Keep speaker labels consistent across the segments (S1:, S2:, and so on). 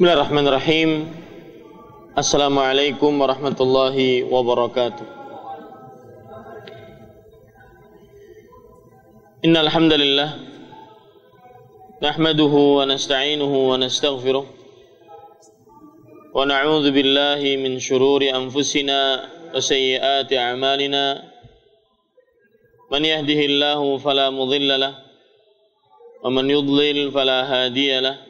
S1: Bismillahirrahmanirrahim. Assalamualaikum warahmatullahi wabarakatuh. Innal hamdalillah nahmaduhu wa nasta'inuhu wa nastaghfiruh wa na'udzu billahi min shururi anfusina wa sayyiati a'malina. Man yahdihillahu fala mudilla lah wa man yudlil fala hadiya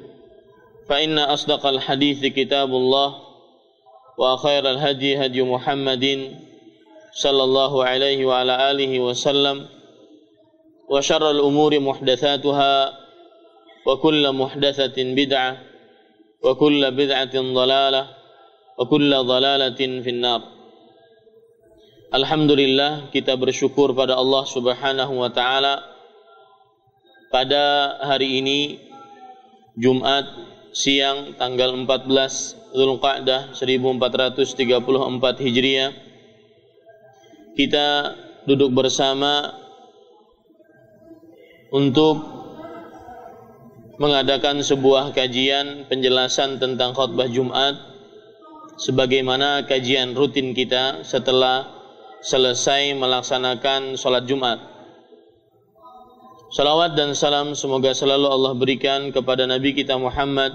S1: فإن أصدق الحديث كتاب الله وخير الهدي هدي محمد صلى الله عليه وعلى آله وسلم وشر الأمور محدثاتها وكل محدثة بدعة وكل بدعة ضلالة وكل ضلالة في النار. Alhamdulillah kita bersyukur pada Allah Subhanahu wa taala. Pada hari ini Jumat siang tanggal 14 Zulqa'dah 1434 Hijriah kita duduk bersama untuk mengadakan sebuah kajian penjelasan tentang khutbah Jumat sebagaimana kajian rutin kita setelah selesai melaksanakan sholat Jumat. Salawat dan salam semoga selalu Allah berikan kepada Nabi kita Muhammad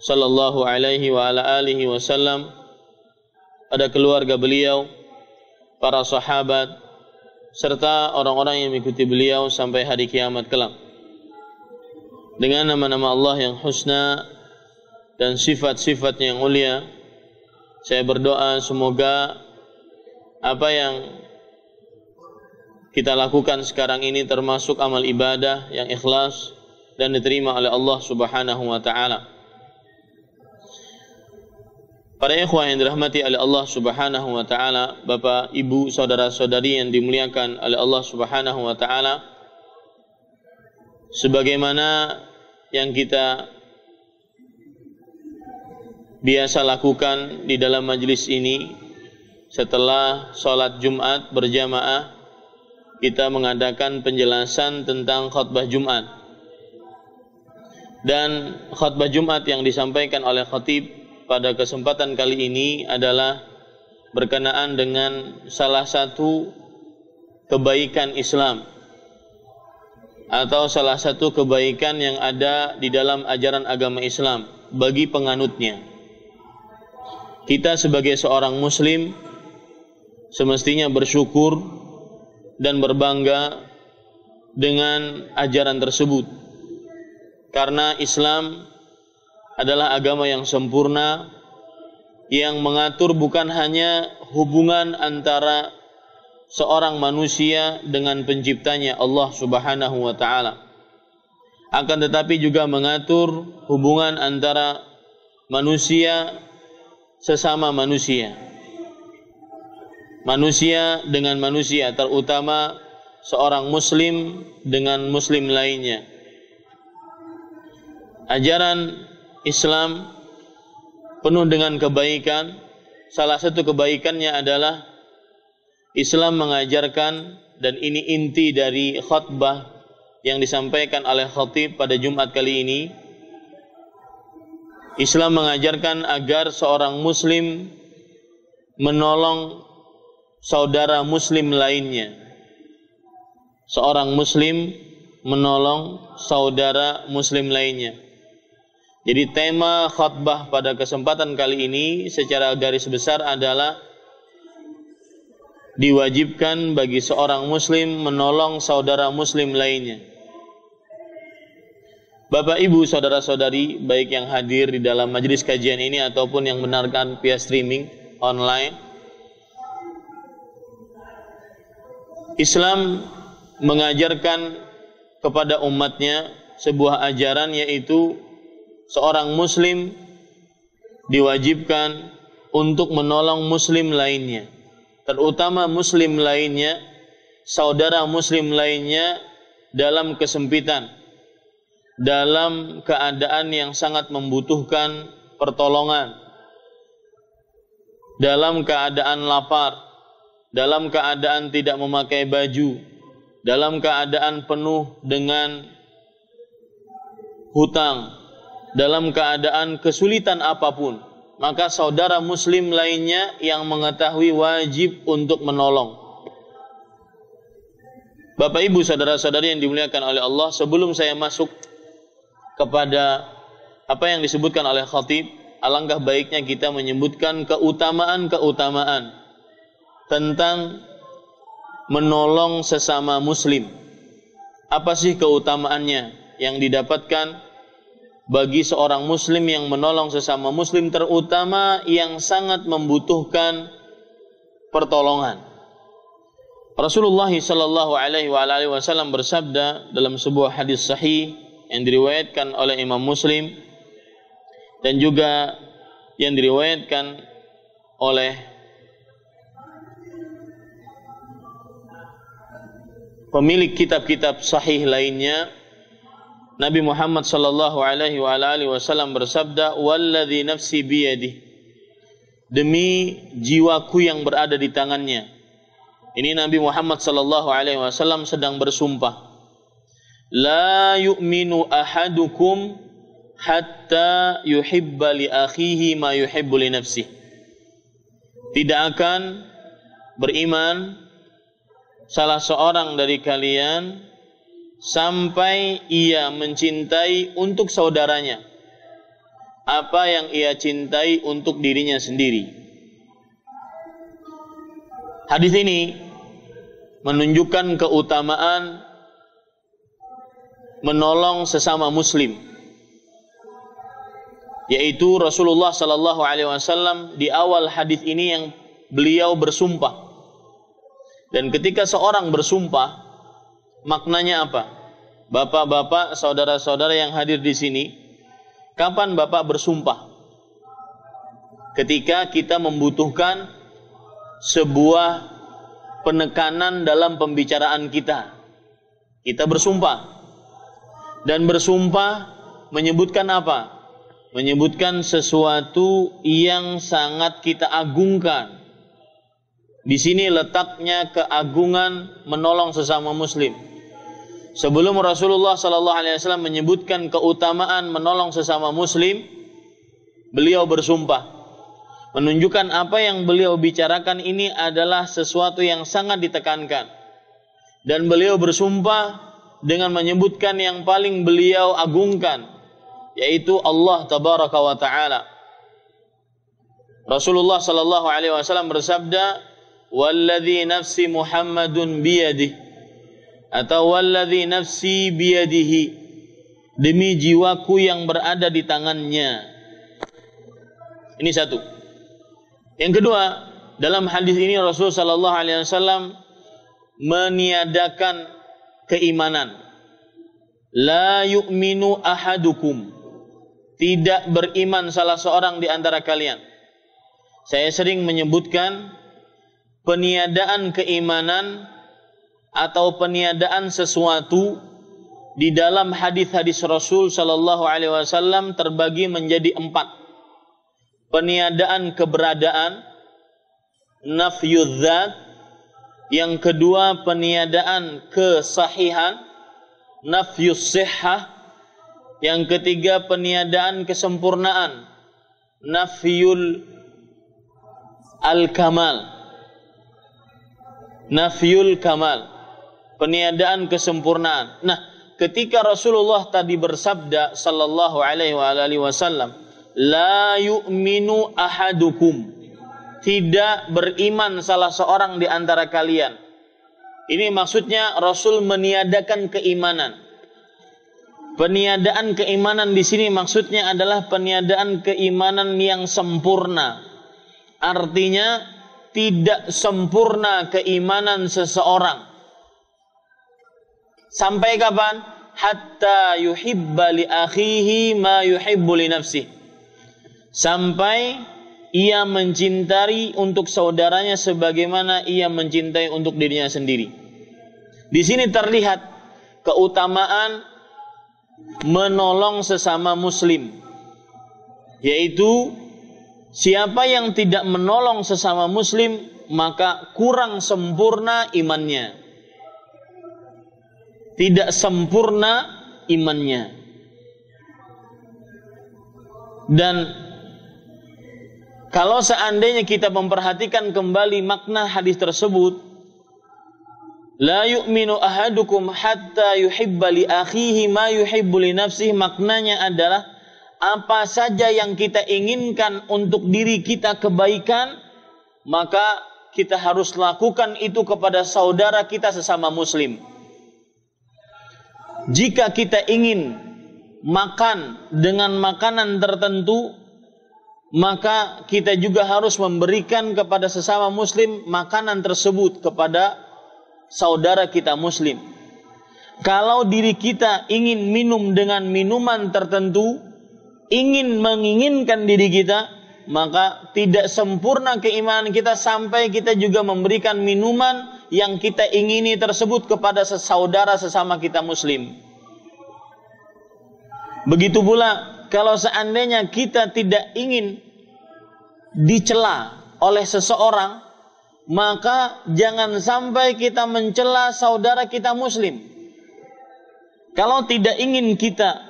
S1: sallallahu alaihi wa ala alihi wasallam pada keluarga beliau, para sahabat serta orang-orang yang mengikuti beliau sampai hari kiamat kelak. Dengan nama-nama Allah yang husna dan sifat-sifat yang mulia, saya berdoa semoga apa yang kita lakukan sekarang ini termasuk amal ibadah yang ikhlas dan diterima oleh Allah Subhanahu wa taala. Para ikhwah yang dirahmati oleh Allah Subhanahu wa taala, Bapak, Ibu, saudara-saudari yang dimuliakan oleh Allah Subhanahu wa taala, sebagaimana yang kita biasa lakukan di dalam majlis ini setelah sholat Jumat berjamaah kita mengadakan penjelasan tentang khutbah Jumat. Dan khutbah Jumat yang disampaikan oleh khatib pada kesempatan kali ini adalah berkenaan dengan salah satu kebaikan Islam atau salah satu kebaikan yang ada di dalam ajaran agama Islam bagi penganutnya. Kita sebagai seorang muslim semestinya bersyukur dan berbangga dengan ajaran tersebut. Karena Islam adalah agama yang sempurna yang mengatur bukan hanya hubungan antara seorang manusia dengan penciptanya Allah Subhanahu wa taala. Akan tetapi juga mengatur hubungan antara manusia sesama manusia manusia dengan manusia, terutama seorang muslim dengan muslim lainnya. Ajaran Islam penuh dengan kebaikan. Salah satu kebaikannya adalah Islam mengajarkan dan ini inti dari khutbah yang disampaikan oleh khatib pada Jumat kali ini. Islam mengajarkan agar seorang muslim menolong saudara muslim lainnya. Seorang muslim menolong saudara muslim lainnya. Jadi tema khutbah pada kesempatan kali ini secara garis besar adalah diwajibkan bagi seorang muslim menolong saudara muslim lainnya. Bapak Ibu saudara-saudari baik yang hadir di dalam majelis kajian ini ataupun yang mendengarkan via streaming online Islam mengajarkan kepada umatnya sebuah ajaran yaitu seorang muslim diwajibkan untuk menolong muslim lainnya terutama muslim lainnya saudara muslim lainnya dalam kesempitan dalam keadaan yang sangat membutuhkan pertolongan dalam keadaan lapar dalam keadaan tidak memakai baju dalam keadaan penuh dengan hutang dalam keadaan kesulitan apa pun, maka saudara muslim lainnya yang mengetahui wajib untuk menolong. Bapak Ibu saudara-saudari yang dimuliakan oleh Allah, sebelum saya masuk kepada apa yang disebutkan oleh khatib, alangkah baiknya kita menyebutkan keutamaan-keutamaan tentang menolong sesama muslim. Apa sih keutamaannya yang didapatkan bagi seorang muslim yang menolong sesama muslim terutama yang sangat membutuhkan pertolongan. Rasulullah sallallahu alaihi wasallam bersabda dalam sebuah hadis sahih yang diriwayatkan oleh Imam Muslim dan juga yang diriwayatkan oleh pemilik kitab-kitab sahih lainnya Nabi Muhammad sallallahu alaihi wasallam bersabda, "Walladzi nafsi biyadi." Demi jiwaku yang berada di tangannya. Ini Nabi Muhammad sallallahu alaihi wasallam sedang bersumpah. La yu'minu ahadukum hatta yuhibba li akhihi ma yuhibbu li nafsihi. Tidak akan beriman salah seorang dari kalian sampai ia mencintai untuk saudaranya apa yang ia cintai untuk dirinya sendiri. Hadis ini menunjukkan keutamaan menolong sesama muslim yaitu Rasulullah sallallahu alaihi wasallam di awal hadis ini yang beliau bersumpah dan ketika seorang bersumpah Maknanya apa? Bapak-bapak, saudara-saudara yang hadir di sini, kapan Bapak bersumpah? Ketika kita membutuhkan sebuah penekanan dalam pembicaraan kita. Kita bersumpah. Dan bersumpah menyebutkan apa? Menyebutkan sesuatu yang sangat kita agungkan. Di sini letaknya keagungan menolong sesama muslim Sebelum Rasulullah sallallahu alaihi wasallam menyebutkan keutamaan menolong sesama muslim, beliau bersumpah menunjukkan apa yang beliau bicarakan ini adalah sesuatu yang sangat ditekankan. Dan beliau bersumpah dengan menyebutkan yang paling beliau agungkan yaitu Allah tabaraka wa taala. Rasulullah sallallahu alaihi wasallam bersabda, "Walladzi nafsi Muhammadun biyadihi" atau walladzi nafsi biyadihi demi jiwaku yang berada di tangannya. Ini satu. Yang kedua, dalam hadis ini Rasul sallallahu alaihi wasallam meniadakan keimanan. La yu'minu ahadukum. Tidak beriman salah seorang di antara kalian. Saya sering menyebutkan peniadaan keimanan atau peniadaan sesuatu di dalam hadis-hadis Rasul Shallallahu Alaihi Wasallam terbagi menjadi empat. Peniadaan keberadaan, nafyudzat, yang kedua peniadaan kesahihan, nafyus yang ketiga peniadaan kesempurnaan, nafyul al-kamal. Nafyul kamal. Peniadaan kesempurnaan. Nah, ketika Rasulullah tadi bersabda sallallahu alaihi wasallam, la yu'minu ahadukum. Tidak beriman salah seorang di antara kalian. Ini maksudnya Rasul meniadakan keimanan. Peniadaan keimanan di sini maksudnya adalah peniadaan keimanan yang sempurna Artinya tidak sempurna keimanan seseorang. Sampai kapan? Hatta yuhibba li akhihi ma yuhibbu li nafsih. Sampai ia mencintai untuk saudaranya sebagaimana ia mencintai untuk dirinya sendiri. Di sini terlihat keutamaan menolong sesama muslim yaitu Siapa yang tidak menolong sesama muslim maka kurang sempurna imannya. Tidak sempurna imannya. Dan kalau seandainya kita memperhatikan kembali makna hadis tersebut, la yu'minu ahadukum hatta yuhibba li akhihi ma yuhibbu li maknanya adalah apa saja yang kita inginkan untuk diri kita kebaikan, maka kita harus lakukan itu kepada saudara kita sesama muslim. Jika kita ingin makan dengan makanan tertentu, maka kita juga harus memberikan kepada sesama muslim makanan tersebut kepada saudara kita muslim. Kalau diri kita ingin minum dengan minuman tertentu, ingin menginginkan diri kita, maka tidak sempurna keimanan kita sampai kita juga memberikan minuman yang kita ingini tersebut kepada saudara sesama kita muslim. Begitu pula kalau seandainya kita tidak ingin dicela oleh seseorang, maka jangan sampai kita mencela saudara kita muslim. Kalau tidak ingin kita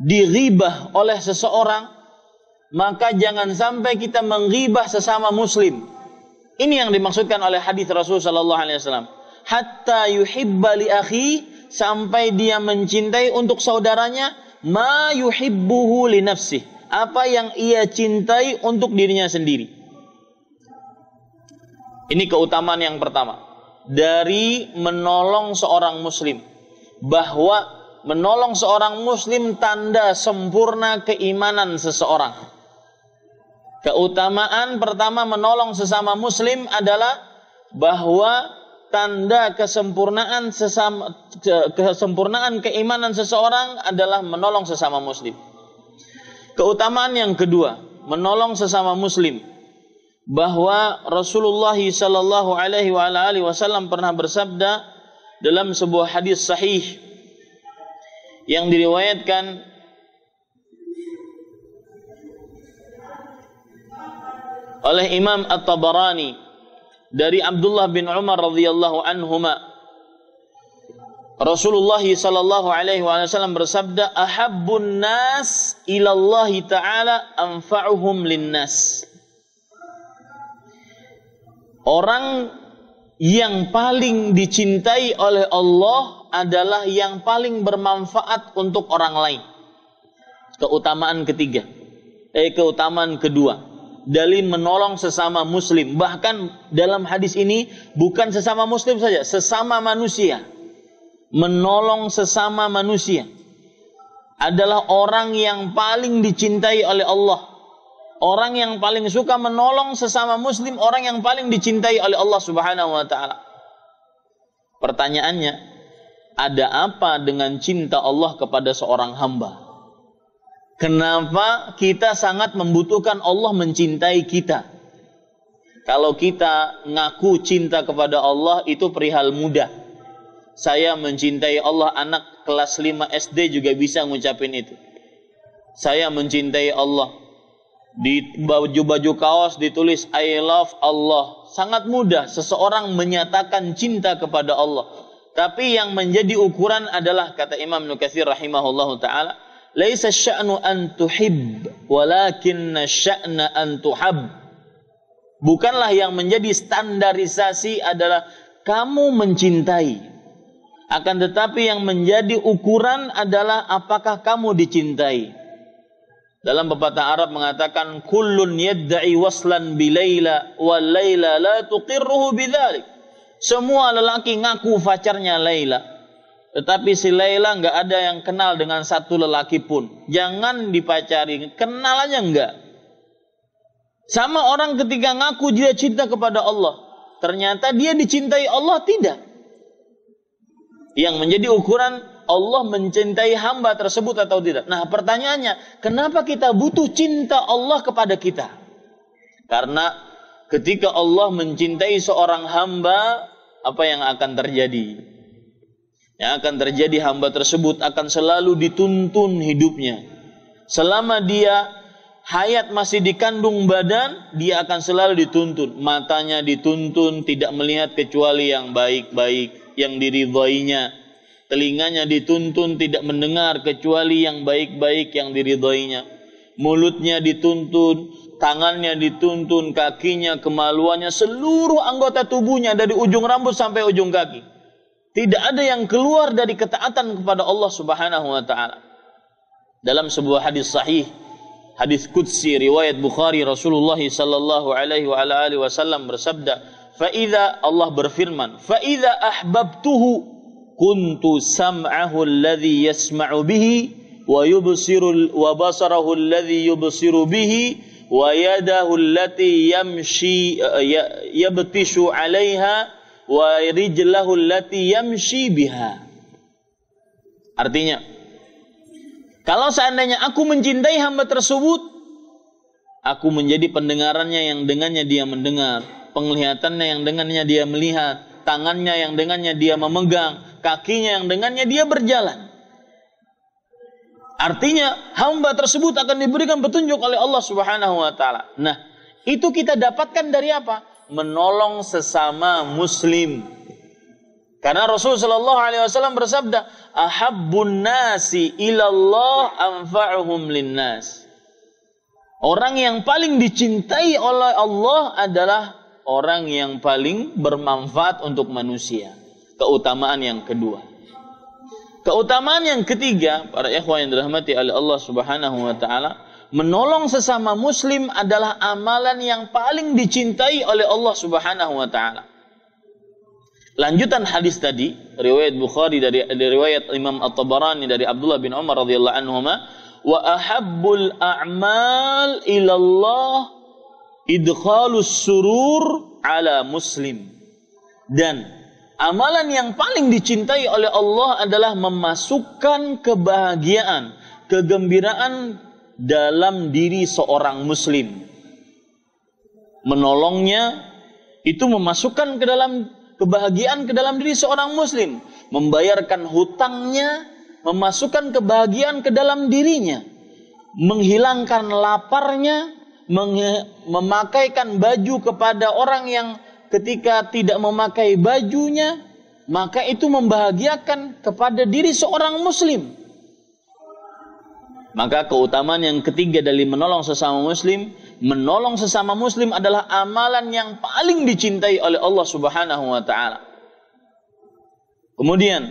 S1: diribah oleh seseorang, maka jangan sampai kita menggibah sesama muslim. Ini yang dimaksudkan oleh hadis Rasul sallallahu alaihi wasallam. Hatta yuhibba li akhi sampai dia mencintai untuk saudaranya ma yuhibbuhu li nafsi. Apa yang ia cintai untuk dirinya sendiri. Ini keutamaan yang pertama dari menolong seorang muslim bahwa menolong seorang muslim tanda sempurna keimanan seseorang. Keutamaan pertama menolong sesama muslim adalah bahwa tanda kesempurnaan sesama kesempurnaan keimanan seseorang adalah menolong sesama muslim. Keutamaan yang kedua, menolong sesama muslim bahwa Rasulullah sallallahu alaihi wasallam pernah bersabda dalam sebuah hadis sahih yang diriwayatkan oleh Imam At-Tabarani dari Abdullah bin Umar radhiyallahu anhuma. Rasulullah sallallahu alaihi wasallam bersabda ahabbun nas ila taala anfa'uhum linnas. Orang yang paling dicintai oleh Allah adalah yang paling bermanfaat untuk orang lain. Keutamaan ketiga. Eh keutamaan kedua. Dari menolong sesama muslim. Bahkan dalam hadis ini bukan sesama muslim saja, sesama manusia. Menolong sesama manusia adalah orang yang paling dicintai oleh Allah. Orang yang paling suka menolong sesama muslim, orang yang paling dicintai oleh Allah Subhanahu wa taala. Pertanyaannya, ada apa dengan cinta Allah kepada seorang hamba? Kenapa kita sangat membutuhkan Allah mencintai kita? Kalau kita ngaku cinta kepada Allah itu perihal mudah. Saya mencintai Allah anak kelas 5 SD juga bisa ngucapin itu. Saya mencintai Allah. Di baju-baju kaos ditulis I love Allah. Sangat mudah seseorang menyatakan cinta kepada Allah. Tapi yang menjadi ukuran adalah kata Imam Nukathir rahimahullahu taala, "Laisa sya'nu an tuhib, walakinna sya'na an tuhab." Bukanlah yang menjadi standarisasi adalah kamu mencintai. Akan tetapi yang menjadi ukuran adalah apakah kamu dicintai. Dalam pepatah Arab mengatakan kullun yadda'i waslan bi Laila wa Laila la tuqirruhu bidzalik. Semua lelaki ngaku pacarnya Laila. Tetapi si Laila nggak ada yang kenal dengan satu lelaki pun. Jangan dipacari, kenal aja enggak. Sama orang ketika ngaku dia cinta kepada Allah. Ternyata dia dicintai Allah tidak. Yang menjadi ukuran Allah mencintai hamba tersebut atau tidak. Nah pertanyaannya, kenapa kita butuh cinta Allah kepada kita? Karena ketika Allah mencintai seorang hamba, apa yang akan terjadi? Yang akan terjadi hamba tersebut akan selalu dituntun hidupnya. Selama dia hayat masih dikandung badan, dia akan selalu dituntun. Matanya dituntun tidak melihat kecuali yang baik-baik, yang diridhoinya. Telinganya dituntun tidak mendengar kecuali yang baik-baik yang diridhoinya. Mulutnya dituntun, tangannya dituntun, kakinya, kemaluannya, seluruh anggota tubuhnya dari ujung rambut sampai ujung kaki. Tidak ada yang keluar dari ketaatan kepada Allah Subhanahu wa taala. Dalam sebuah hadis sahih hadis qudsi riwayat Bukhari Rasulullah sallallahu alaihi wa alihi wasallam bersabda fa Allah berfirman fa ahbabtuhu kuntu sam'ahu alladhi yasma'u bihi wa yubsiru wa basarahu alladhi yubsiru bihi wa yadahu allati yamshi yabtishu 'alaiha wa rijlahu allati yamshi biha. Artinya kalau seandainya aku mencintai hamba tersebut, aku menjadi pendengarannya yang dengannya dia mendengar, penglihatannya yang dengannya dia melihat, tangannya yang dengannya dia memegang, kakinya yang dengannya dia berjalan. Artinya hamba tersebut akan diberikan petunjuk oleh Allah Subhanahu wa taala. Nah, itu kita dapatkan dari apa? Menolong sesama muslim. Karena Rasul Shallallahu Alaihi Wasallam bersabda, "Ahabbun nasi ilallah anfa'uhum linnas." Orang yang paling dicintai oleh Allah adalah orang yang paling bermanfaat untuk manusia. Keutamaan yang kedua. Keutamaan yang ketiga, para ikhwan yang dirahmati oleh Allah Subhanahu wa taala, menolong sesama muslim adalah amalan yang paling dicintai oleh Allah Subhanahu wa taala. Lanjutan hadis tadi, riwayat Bukhari dari, dari riwayat Imam At-Tabarani dari Abdullah bin Umar radhiyallahu anhu, wa ahabbul a'mal ilallah idkhalus surur ala muslim. Dan amalan yang paling dicintai oleh Allah adalah memasukkan kebahagiaan, kegembiraan dalam diri seorang muslim. Menolongnya itu memasukkan ke dalam kebahagiaan ke dalam diri seorang muslim, membayarkan hutangnya, memasukkan kebahagiaan ke dalam dirinya, menghilangkan laparnya, memakaikan baju kepada orang yang ketika tidak memakai bajunya, maka itu membahagiakan kepada diri seorang muslim. Maka keutamaan yang ketiga dari menolong sesama muslim, menolong sesama muslim adalah amalan yang paling dicintai oleh Allah Subhanahu wa taala. Kemudian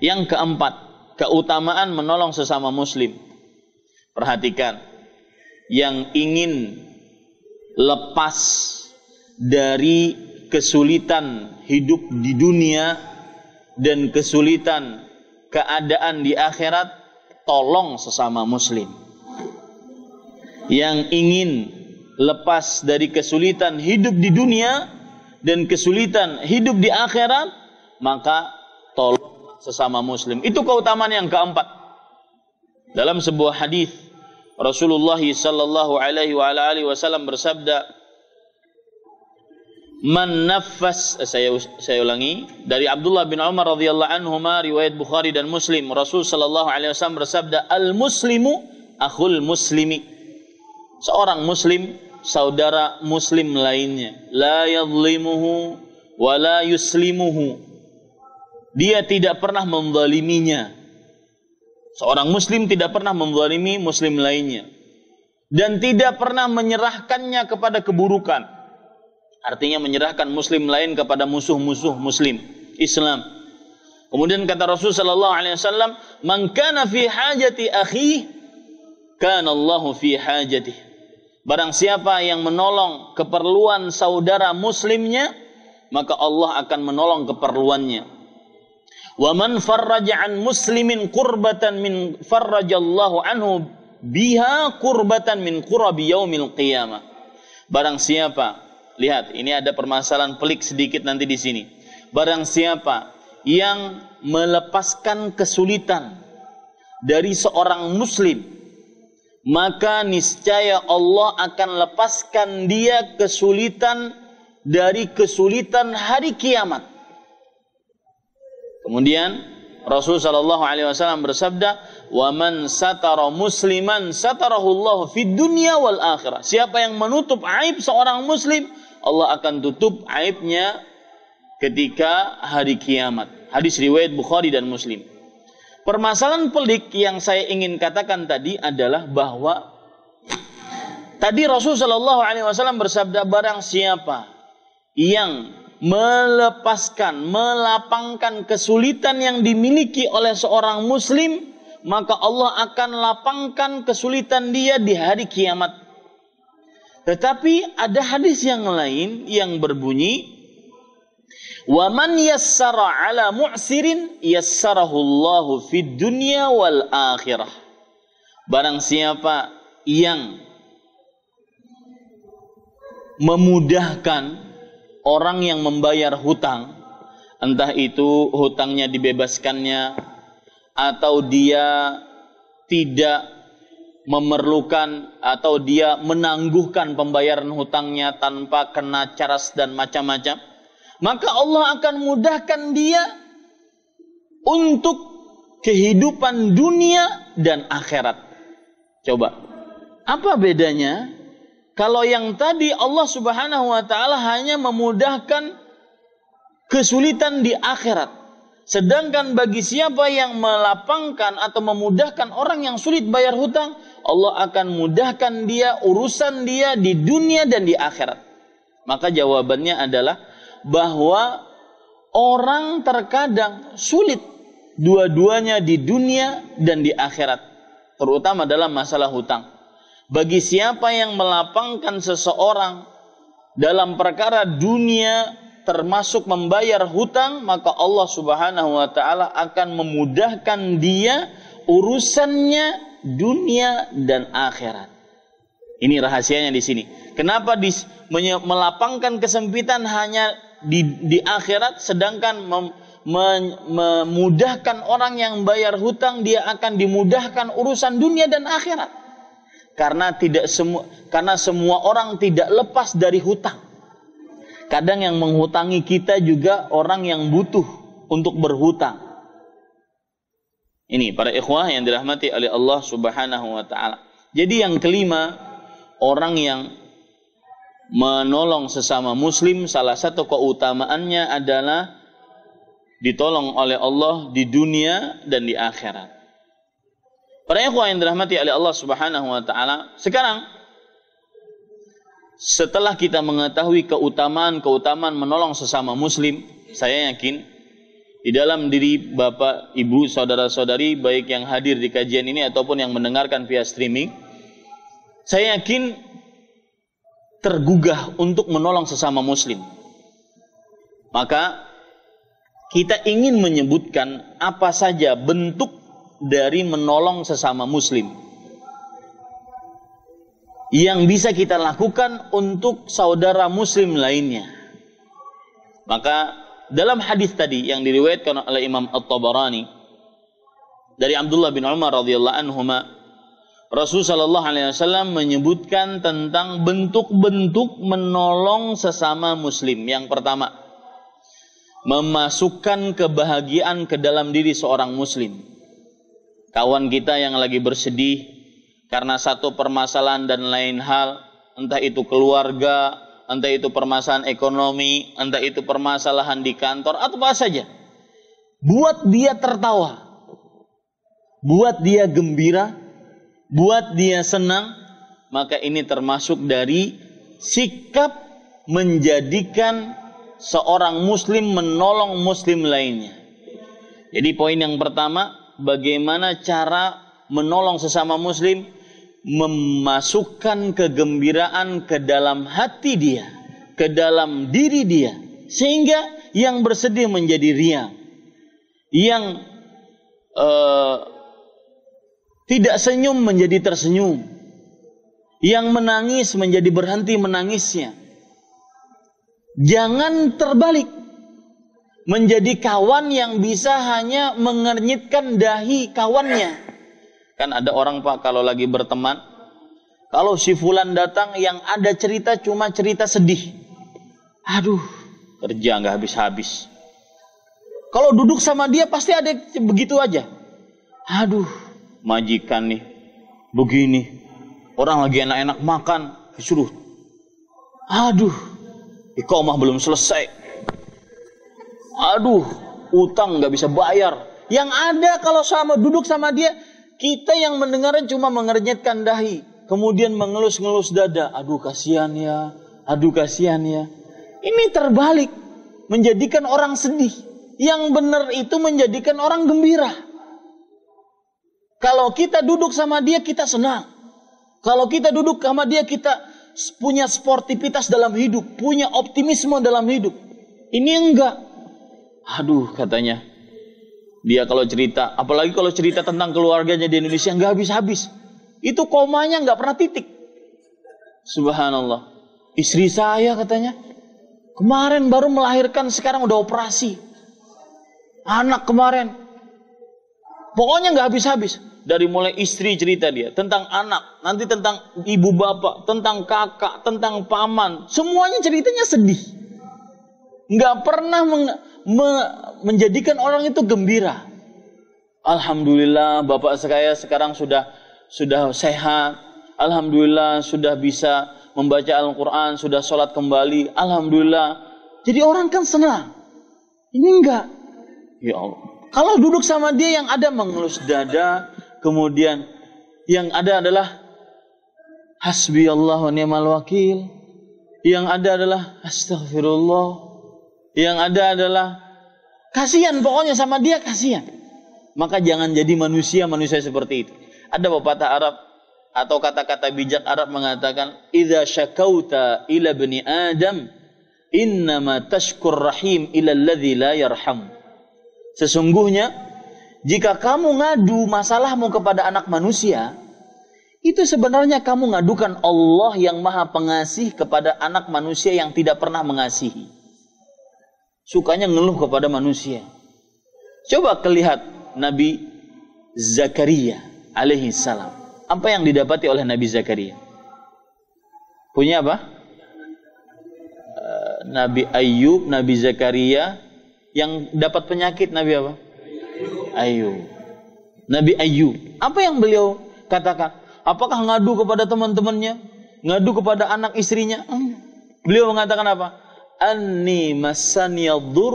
S1: yang keempat, keutamaan menolong sesama muslim. Perhatikan, yang ingin lepas dari kesulitan hidup di dunia dan kesulitan keadaan di akhirat tolong sesama muslim. Yang ingin lepas dari kesulitan hidup di dunia dan kesulitan hidup di akhirat, maka tolong sesama muslim. Itu keutamaan yang keempat. Dalam sebuah hadis Rasulullah sallallahu alaihi wasallam bersabda, man nafas eh, saya saya ulangi dari Abdullah bin Umar radhiyallahu anhu riwayat Bukhari dan Muslim Rasul sallallahu alaihi wasallam bersabda al muslimu akhul muslimi. Seorang muslim saudara muslim lainnya la yadhlimuhu wa la yuslimuhu. Dia tidak pernah menzaliminya. Seorang muslim tidak pernah menzalimi muslim lainnya. Dan tidak pernah menyerahkannya kepada keburukan Artinya menyerahkan muslim lain kepada musuh-musuh muslim Islam. Kemudian kata Rasul sallallahu alaihi wasallam, "Man kana fi hajati akhi, kana Allahu fi hajati." Barang siapa yang menolong keperluan saudara muslimnya, maka Allah akan menolong keperluannya. Wa man farraja an muslimin qurbatan min farrajallahu anhu biha qurbatan min qurabi yaumil qiyamah. Barang siapa Lihat, ini ada permasalahan pelik sedikit nanti di sini. Barang siapa yang melepaskan kesulitan dari seorang muslim, maka niscaya Allah akan lepaskan dia kesulitan dari kesulitan hari kiamat. Kemudian Rasul sallallahu alaihi wasallam bersabda, "Wa man satara musliman satarahu Allah fid dunya wal akhirah." Siapa yang menutup aib seorang muslim, Allah akan tutup aibnya ketika hari kiamat. Hadis riwayat Bukhari dan Muslim. Permasalahan pelik yang saya ingin katakan tadi adalah bahwa tadi Rasul Shallallahu Alaihi Wasallam bersabda barang siapa yang melepaskan, melapangkan kesulitan yang dimiliki oleh seorang Muslim, maka Allah akan lapangkan kesulitan dia di hari kiamat. Tetapi ada hadis yang lain yang berbunyi Wa man yassara ala mu'sirin yassarahu Allahu fid dunya wal akhirah. Barang siapa yang memudahkan orang yang membayar hutang, entah itu hutangnya dibebaskannya atau dia tidak memerlukan atau dia menangguhkan pembayaran hutangnya tanpa kena caras dan macam-macam, maka Allah akan mudahkan dia untuk kehidupan dunia dan akhirat. Coba, apa bedanya kalau yang tadi Allah Subhanahu wa taala hanya memudahkan kesulitan di akhirat? Sedangkan bagi siapa yang melapangkan atau memudahkan orang yang sulit bayar hutang, Allah akan mudahkan dia urusan dia di dunia dan di akhirat. Maka jawabannya adalah bahwa orang terkadang sulit dua-duanya di dunia dan di akhirat, terutama dalam masalah hutang. Bagi siapa yang melapangkan seseorang dalam perkara dunia termasuk membayar hutang maka Allah Subhanahu wa taala akan memudahkan dia urusannya dunia dan akhirat. Ini rahasianya di sini. Kenapa di, melapangkan kesempitan hanya di, di akhirat sedangkan mem, memudahkan orang yang bayar hutang dia akan dimudahkan urusan dunia dan akhirat. Karena tidak semua karena semua orang tidak lepas dari hutang. Kadang yang menghutangi kita juga orang yang butuh untuk berhutang. Ini para ikhwah yang dirahmati oleh Allah Subhanahu wa taala. Jadi yang kelima, orang yang menolong sesama muslim salah satu keutamaannya adalah ditolong oleh Allah di dunia dan di akhirat. Para ikhwah yang dirahmati oleh Allah Subhanahu wa taala, sekarang setelah kita mengetahui keutamaan-keutamaan menolong sesama muslim, saya yakin di dalam diri Bapak, Ibu, saudara-saudari baik yang hadir di kajian ini ataupun yang mendengarkan via streaming, saya yakin tergugah untuk menolong sesama muslim. Maka kita ingin menyebutkan apa saja bentuk dari menolong sesama muslim yang bisa kita lakukan untuk saudara muslim lainnya. Maka dalam hadis tadi yang diriwayatkan oleh Imam At-Tabarani dari Abdullah bin Umar radhiyallahu anhu Rasul Shallallahu Alaihi Wasallam menyebutkan tentang bentuk-bentuk menolong sesama Muslim. Yang pertama, memasukkan kebahagiaan ke dalam diri seorang Muslim. Kawan kita yang lagi bersedih karena satu permasalahan dan lain hal, entah itu keluarga, entah itu permasalahan ekonomi, entah itu permasalahan di kantor, atau apa saja. Buat dia tertawa, buat dia gembira, buat dia senang, maka ini termasuk dari sikap menjadikan seorang muslim menolong muslim lainnya. Jadi poin yang pertama, bagaimana cara menolong sesama muslim memasukkan kegembiraan ke dalam hati dia, ke dalam diri dia, sehingga yang bersedih menjadi riang, yang uh, tidak senyum menjadi tersenyum. Yang menangis menjadi berhenti menangisnya. Jangan terbalik. Menjadi kawan yang bisa hanya mengernyitkan dahi kawannya. Kan ada orang pak kalau lagi berteman. Kalau si Fulan datang yang ada cerita cuma cerita sedih. Aduh kerja nggak habis-habis. Kalau duduk sama dia pasti ada begitu aja. Aduh majikan nih begini orang lagi enak-enak makan disuruh aduh ikomah belum selesai aduh utang nggak bisa bayar yang ada kalau sama duduk sama dia kita yang mendengarnya cuma mengernyitkan dahi kemudian mengelus-ngelus dada aduh kasihan ya aduh kasihan ya ini terbalik menjadikan orang sedih yang benar itu menjadikan orang gembira kalau kita duduk sama dia kita senang. Kalau kita duduk sama dia kita punya sportivitas dalam hidup, punya optimisme dalam hidup. Ini enggak. Aduh katanya. Dia kalau cerita, apalagi kalau cerita tentang keluarganya di Indonesia enggak habis-habis. Itu komanya enggak pernah titik. Subhanallah. Istri saya katanya, kemarin baru melahirkan, sekarang udah operasi. Anak kemarin. Pokoknya nggak habis-habis dari mulai istri cerita dia, tentang anak, nanti tentang ibu bapak, tentang kakak, tentang paman, semuanya ceritanya sedih. Nggak pernah meng, me, menjadikan orang itu gembira. Alhamdulillah bapak saya sekarang sudah sudah sehat. Alhamdulillah sudah bisa membaca Al-Quran, sudah sholat kembali. Alhamdulillah. Jadi orang kan senang. Ini enggak. Ya Allah. Kalau duduk sama dia yang ada mengelus dada, Kemudian yang ada adalah hasbi Allah wa ni'mal wakil. Yang ada adalah astaghfirullah. Yang ada adalah kasihan pokoknya sama dia kasihan. Maka jangan jadi manusia-manusia seperti itu. Ada pepatah Arab atau kata-kata bijak Arab mengatakan idza syakauta ila bani adam innama tashkur rahim ila alladhi la yarham. Sesungguhnya jika kamu ngadu masalahmu kepada anak manusia, itu sebenarnya kamu ngadukan Allah yang maha pengasih kepada anak manusia yang tidak pernah mengasihi. Sukanya ngeluh kepada manusia. Coba kelihat Nabi Zakaria alaihi salam. Apa yang didapati oleh Nabi Zakaria? Punya apa? Eh, Nabi Ayub, Nabi Zakaria yang dapat penyakit Nabi apa? Ayub. Nabi Ayub. Apa yang beliau katakan? Apakah ngadu kepada teman-temannya? Ngadu kepada anak istrinya? Hmm. Beliau mengatakan apa? Anni masaniyaddur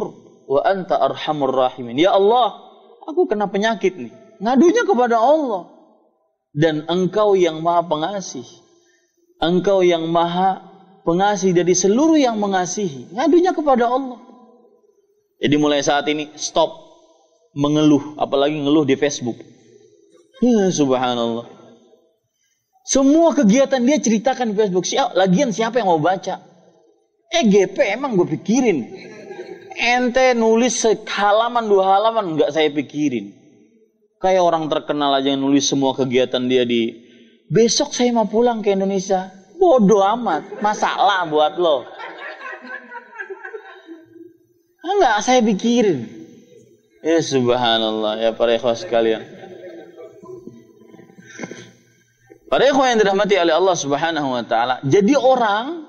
S1: wa anta arhamur rahimin. Ya Allah, aku kena penyakit nih. Ngadunya kepada Allah. Dan engkau yang maha pengasih. Engkau yang maha pengasih dari seluruh yang mengasihi. Ngadunya kepada Allah. Jadi mulai saat ini stop mengeluh, apalagi ngeluh di Facebook. Ya, subhanallah. Semua kegiatan dia ceritakan di Facebook. Siapa, lagian siapa yang mau baca? EGP emang gue pikirin. Ente nulis halaman dua halaman nggak saya pikirin. Kayak orang terkenal aja yang nulis semua kegiatan dia di besok saya mau pulang ke Indonesia. Bodoh amat, masalah buat lo. Enggak, saya pikirin. Ya subhanallah ya para ikhwas sekalian. Para ikhwan yang dirahmati oleh Allah Subhanahu wa taala, jadi orang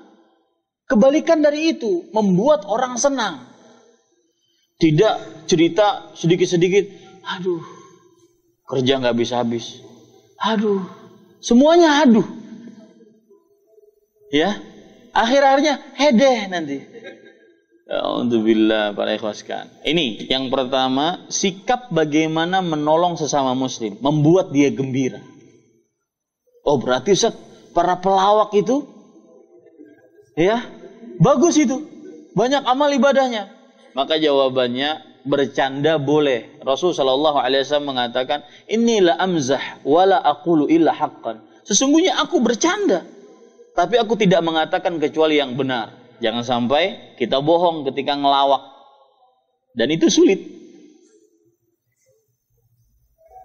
S1: kebalikan dari itu, membuat orang senang. Tidak cerita sedikit-sedikit, aduh, kerja nggak bisa habis. Aduh, semuanya aduh. Ya, akhir-akhirnya hedeh nanti. Alhamdulillah para ikhwaskan. Ini yang pertama, sikap bagaimana menolong sesama muslim, membuat dia gembira. Oh berarti Ustaz, para pelawak itu ya, bagus itu. Banyak amal ibadahnya. Maka jawabannya bercanda boleh. Rasul Shallallahu alaihi wasallam mengatakan, "Inilah amzah wala aqulu illa haqqan." Sesungguhnya aku bercanda, tapi aku tidak mengatakan kecuali yang benar. Jangan sampai kita bohong ketika ngelawak. Dan itu sulit.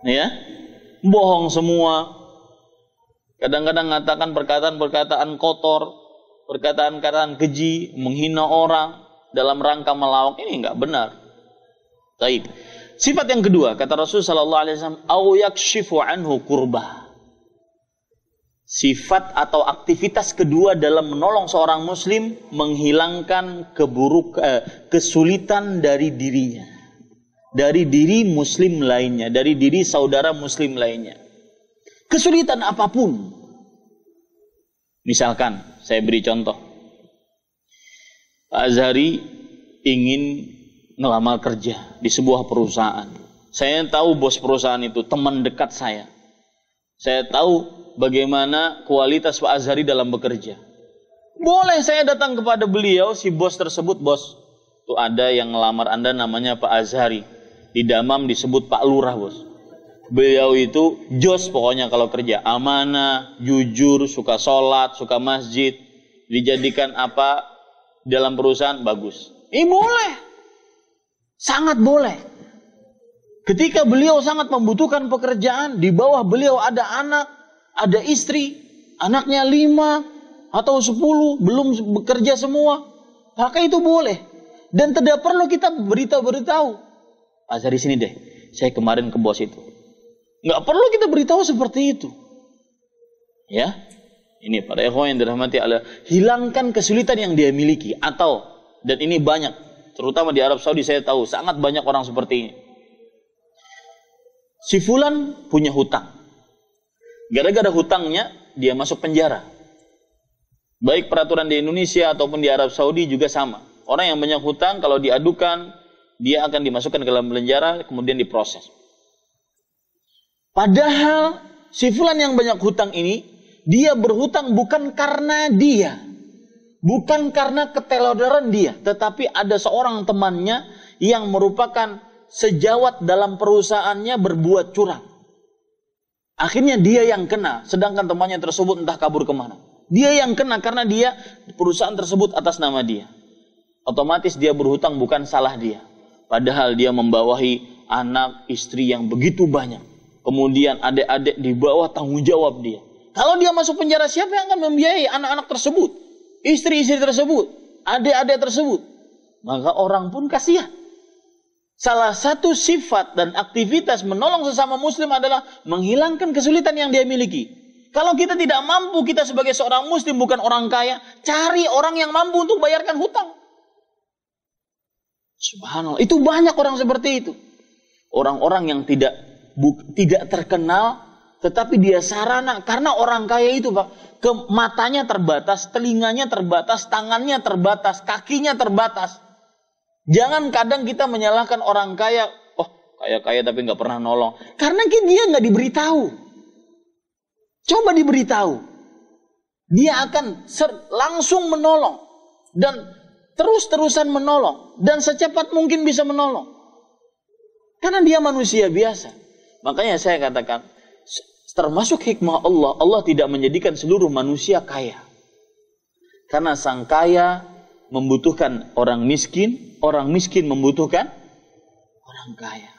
S1: Ya. Bohong semua. Kadang-kadang mengatakan perkataan-perkataan kotor, perkataan-perkataan keji, menghina orang dalam rangka melawak ini enggak benar. Baik. Sifat yang kedua kata Rasul sallallahu alaihi wasallam, "Au yakshifu anhu kurbah." Sifat atau aktivitas kedua dalam menolong seorang muslim menghilangkan keburuk eh, kesulitan dari dirinya. Dari diri muslim lainnya, dari diri saudara muslim lainnya. Kesulitan apa pun. Misalkan, saya beri contoh. Pak Azhari ingin ngelamar kerja di sebuah perusahaan. Saya tahu bos perusahaan itu teman dekat saya. Saya tahu bagaimana kualitas Pak Azhari dalam bekerja. Boleh saya datang kepada beliau, si bos tersebut, bos. Tuh ada yang ngelamar Anda namanya Pak Azhari. Di Damam disebut Pak Lurah, bos. Beliau itu jos pokoknya kalau kerja. Amanah, jujur, suka sholat, suka masjid. Dijadikan apa dalam perusahaan, bagus. Ini boleh. Sangat boleh. Ketika beliau sangat membutuhkan pekerjaan, di bawah beliau ada anak, ada istri, anaknya lima atau sepuluh, belum bekerja semua, maka itu boleh. Dan tidak perlu kita beritahu-beritahu. Azhar di sini deh, saya kemarin ke bos itu. Nggak perlu kita beritahu seperti itu. Ya, ini pada ikhwan yang dirahmati Allah, hilangkan kesulitan yang dia miliki atau dan ini banyak, terutama di Arab Saudi saya tahu sangat banyak orang seperti ini. Si fulan punya hutang. Gara-gara hutangnya dia masuk penjara. Baik peraturan di Indonesia ataupun di Arab Saudi juga sama. Orang yang banyak hutang kalau diadukan dia akan dimasukkan ke dalam penjara kemudian diproses. Padahal si fulan yang banyak hutang ini dia berhutang bukan karena dia. Bukan karena ketelodoran dia, tetapi ada seorang temannya yang merupakan sejawat dalam perusahaannya berbuat curang. Akhirnya dia yang kena, sedangkan temannya tersebut entah kabur ke mana. Dia yang kena karena dia perusahaan tersebut atas nama dia. Otomatis dia berhutang bukan salah dia. Padahal dia membawahi anak istri yang begitu banyak. Kemudian adik-adik di bawah tanggung jawab dia. Kalau dia masuk penjara siapa yang akan membiayai anak-anak tersebut? Istri-istri tersebut, adik-adik tersebut. Maka orang pun kasihan. Salah satu sifat dan aktivitas menolong sesama muslim adalah menghilangkan kesulitan yang dia miliki. Kalau kita tidak mampu, kita sebagai seorang muslim bukan orang kaya, cari orang yang mampu untuk bayarkan hutang. Subhanallah, itu banyak orang seperti itu. Orang-orang yang tidak bu, tidak terkenal tetapi dia sarana karena orang kaya itu Pak, ke matanya terbatas, telinganya terbatas, tangannya terbatas, kakinya terbatas. Jangan kadang kita menyalahkan orang kaya, oh kaya-kaya tapi nggak pernah nolong. Karena dia nggak diberitahu. Coba diberitahu. Dia akan langsung menolong. Dan terus-terusan menolong. Dan secepat mungkin bisa menolong. Karena dia manusia biasa. Makanya saya katakan, termasuk hikmah Allah, Allah tidak menjadikan seluruh manusia kaya. Karena sang kaya membutuhkan orang miskin, orang miskin membutuhkan orang kaya.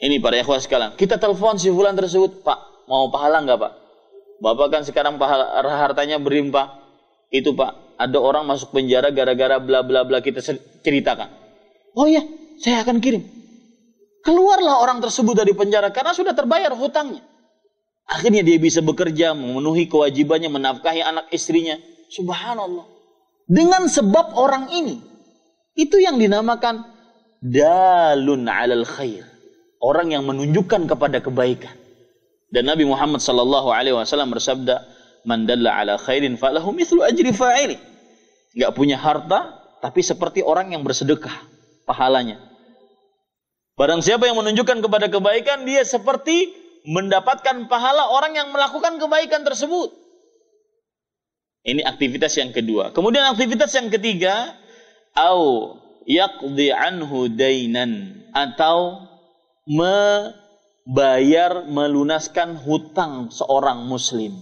S1: Ini para ikhwah sekalian. Kita telepon si fulan tersebut, Pak, mau pahala nggak Pak? Bapak kan sekarang pahala hartanya berlimpah. Itu Pak, ada orang masuk penjara gara-gara bla bla bla kita ceritakan. Oh iya, saya akan kirim. Keluarlah orang tersebut dari penjara karena sudah terbayar hutangnya. Akhirnya dia bisa bekerja, memenuhi kewajibannya, menafkahi anak istrinya. Subhanallah. Dengan sebab orang ini. Itu yang dinamakan dalun alal khair. Orang yang menunjukkan kepada kebaikan. Dan Nabi Muhammad sallallahu alaihi wasallam bersabda, "Man dalla ala khairin falahu mithlu ajri fa'ili." Enggak punya harta, tapi seperti orang yang bersedekah pahalanya. Barang siapa yang menunjukkan kepada kebaikan, dia seperti mendapatkan pahala orang yang melakukan kebaikan tersebut. Ini aktivitas yang kedua. Kemudian aktivitas yang ketiga, au yaqdi anhu dainan atau membayar melunaskan hutang seorang muslim.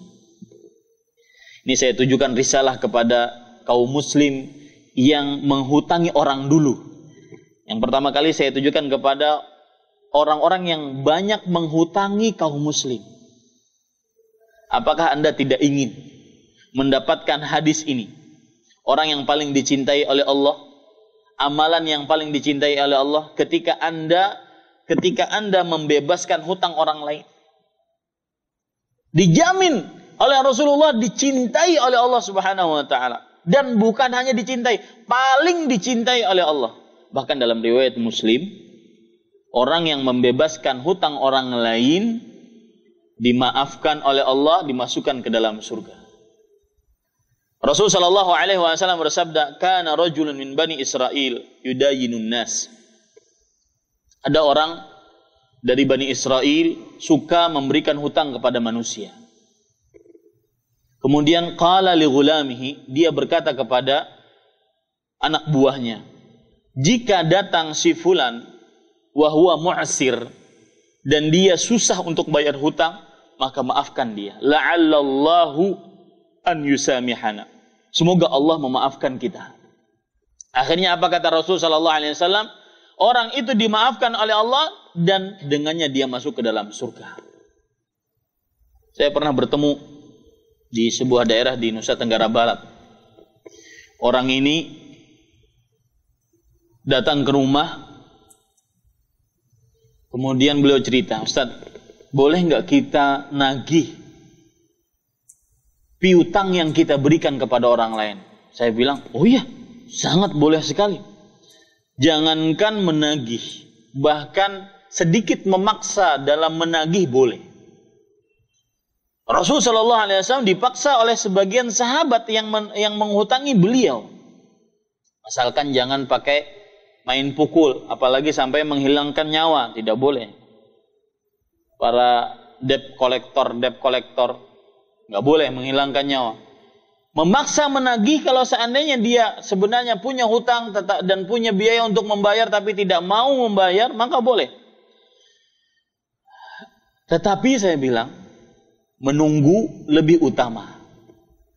S1: Ini saya tujukan risalah kepada kaum muslim yang menghutangi orang dulu. Yang pertama kali saya tujukan kepada orang-orang yang banyak menghutangi kaum muslim. Apakah Anda tidak ingin mendapatkan hadis ini? Orang yang paling dicintai oleh Allah, amalan yang paling dicintai oleh Allah ketika Anda ketika Anda membebaskan hutang orang lain. Dijamin oleh Rasulullah dicintai oleh Allah Subhanahu wa taala dan bukan hanya dicintai, paling dicintai oleh Allah. Bahkan dalam riwayat Muslim, Orang yang membebaskan hutang orang lain dimaafkan oleh Allah, dimasukkan ke dalam surga. Rasul sallallahu alaihi wasallam bersabda, "Kana rajulun min bani Israel yudayinun nas." Ada orang dari Bani Israel suka memberikan hutang kepada manusia. Kemudian qala li dia berkata kepada anak buahnya, "Jika datang si fulan wahwa mu'sir dan dia susah untuk bayar hutang, maka maafkan dia. La'allallahu an yusamihana. Semoga Allah memaafkan kita. Akhirnya apa kata Rasul sallallahu alaihi wasallam? Orang itu dimaafkan oleh Allah dan dengannya dia masuk ke dalam surga. Saya pernah bertemu di sebuah daerah di Nusa Tenggara Barat. Orang ini datang ke rumah Kemudian beliau cerita, Ustaz, boleh nggak kita nagih piutang yang kita berikan kepada orang lain? Saya bilang, oh iya, sangat boleh sekali. Jangankan menagih, bahkan sedikit memaksa dalam menagih boleh. Rasul Shallallahu Alaihi Wasallam dipaksa oleh sebagian sahabat yang yang menghutangi beliau. Asalkan jangan pakai main pukul, apalagi sampai menghilangkan nyawa, tidak boleh. Para debt kolektor, debt kolektor, nggak boleh menghilangkan nyawa. Memaksa menagih kalau seandainya dia sebenarnya punya hutang dan punya biaya untuk membayar tapi tidak mau membayar, maka boleh. Tetapi saya bilang, menunggu lebih utama.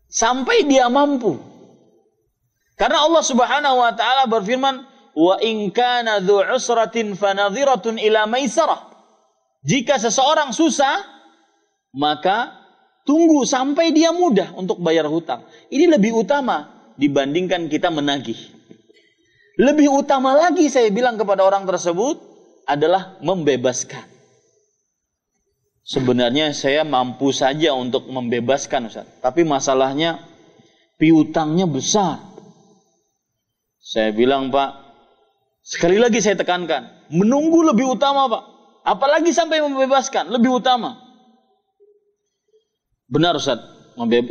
S1: Sampai dia mampu. Karena Allah Subhanahu wa taala berfirman, wa in kana dhu usratin fanadhiratun ila maisarah. Jika seseorang susah, maka tunggu sampai dia mudah untuk bayar hutang. Ini lebih utama dibandingkan kita menagih. Lebih utama lagi saya bilang kepada orang tersebut adalah membebaskan. Sebenarnya saya mampu saja untuk membebaskan Ustaz. Tapi masalahnya piutangnya besar. Saya bilang Pak, Sekali lagi saya tekankan, menunggu lebih utama Pak. Apalagi sampai membebaskan, lebih utama. Benar Ustaz,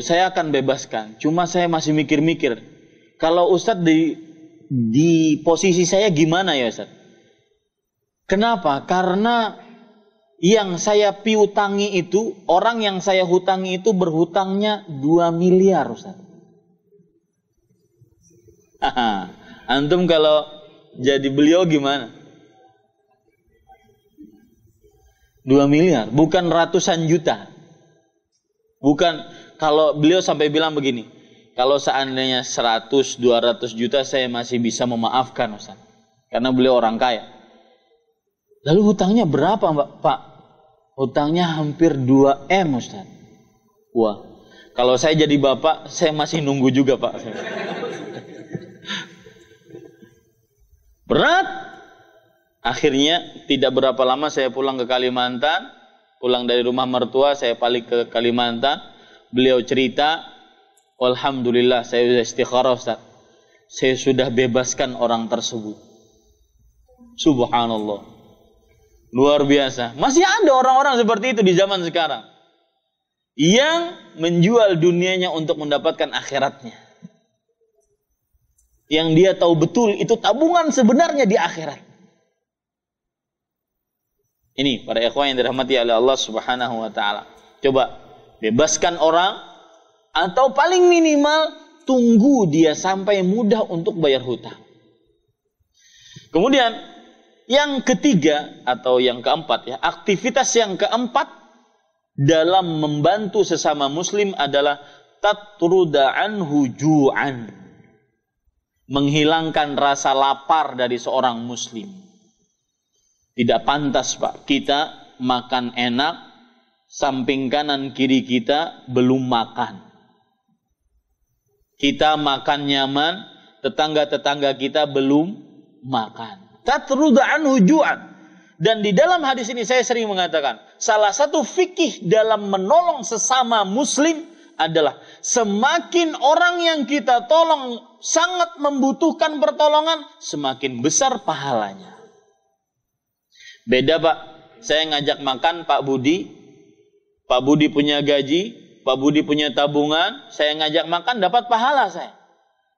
S1: saya akan bebaskan. Cuma saya masih mikir-mikir. Kalau Ustaz di, di posisi saya gimana ya Ustaz? Kenapa? Karena yang saya piutangi itu, orang yang saya hutangi itu berhutangnya 2 miliar Ustaz. Antum kalau jadi beliau gimana? Dua miliar, bukan ratusan juta. Bukan kalau beliau sampai bilang begini, kalau seandainya 100 200 juta saya masih bisa memaafkan Ustaz. Karena beliau orang kaya. Lalu hutangnya berapa, Mbak? Pak? Hutangnya hampir 2 M, Ustaz. Wah. Kalau saya jadi bapak, saya masih nunggu juga, Pak. Berat. Akhirnya tidak berapa lama saya pulang ke Kalimantan. pulang dari rumah mertua, saya balik ke Kalimantan. Beliau cerita, Alhamdulillah saya sudah istikharah Ustaz. Saya sudah bebaskan orang tersebut. Subhanallah. Luar biasa. Masih ada orang-orang seperti itu di zaman sekarang. Yang menjual dunianya untuk mendapatkan akhiratnya. Yang dia tahu betul itu tabungan sebenarnya di akhirat. Ini para ikhwan yang dirahmati oleh Allah Subhanahu wa taala. Coba bebaskan orang atau paling minimal tunggu dia sampai mudah untuk bayar hutang. Kemudian yang ketiga atau yang keempat ya, aktivitas yang keempat dalam membantu sesama muslim adalah tatruda anhu ju'an. Menghilangkan rasa lapar dari seorang muslim. Tidak pantas, Pak. Kita makan enak, samping kanan kiri kita belum makan. Kita makan nyaman, tetangga-tetangga kita belum makan tatruda'an hujuan. Dan di dalam hadis ini saya sering mengatakan, salah satu fikih dalam menolong sesama muslim adalah semakin orang yang kita tolong sangat membutuhkan pertolongan, semakin besar pahalanya. Beda Pak, saya ngajak makan Pak Budi, Pak Budi punya gaji, Pak Budi punya tabungan, saya ngajak makan dapat pahala saya.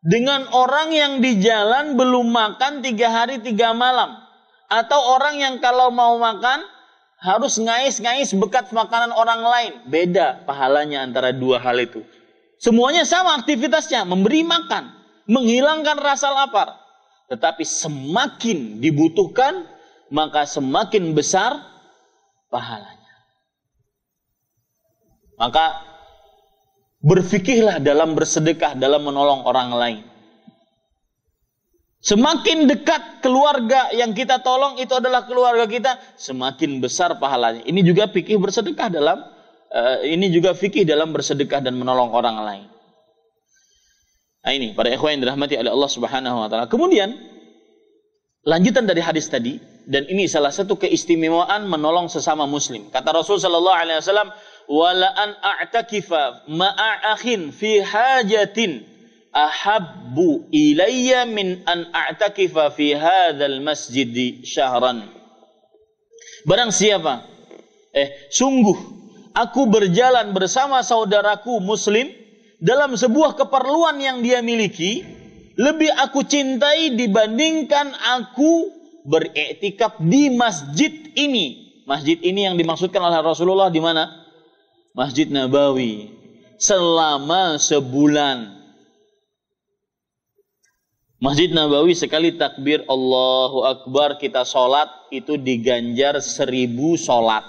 S1: Dengan orang yang di jalan belum makan tiga hari tiga malam. Atau orang yang kalau mau makan harus ngais-ngais bekat makanan orang lain. Beda pahalanya antara dua hal itu. Semuanya sama aktivitasnya memberi makan menghilangkan rasa lapar tetapi semakin dibutuhkan maka semakin besar pahalanya maka Berfikirlah dalam bersedekah, dalam menolong orang lain. Semakin dekat keluarga yang kita tolong itu adalah keluarga kita, semakin besar pahalanya. Ini juga fikih bersedekah dalam uh, ini juga fikih dalam bersedekah dan menolong orang lain. Nah ini para ikhwan yang dirahmati oleh Allah Subhanahu wa taala. Kemudian lanjutan dari hadis tadi dan ini salah satu keistimewaan menolong sesama muslim. Kata Rasul sallallahu alaihi wasallam, wala an a'takifa ma'a akhin fi hajatin ahabbu ilayya min an a'takifa fi hadzal masjid syahran. Barang siapa eh sungguh aku berjalan bersama saudaraku muslim dalam sebuah keperluan yang dia miliki lebih aku cintai dibandingkan aku beriktikaf di masjid ini. Masjid ini yang dimaksudkan oleh Rasulullah di mana? Masjid Nabawi selama sebulan. Masjid Nabawi sekali takbir Allahu Akbar kita sholat itu diganjar seribu sholat.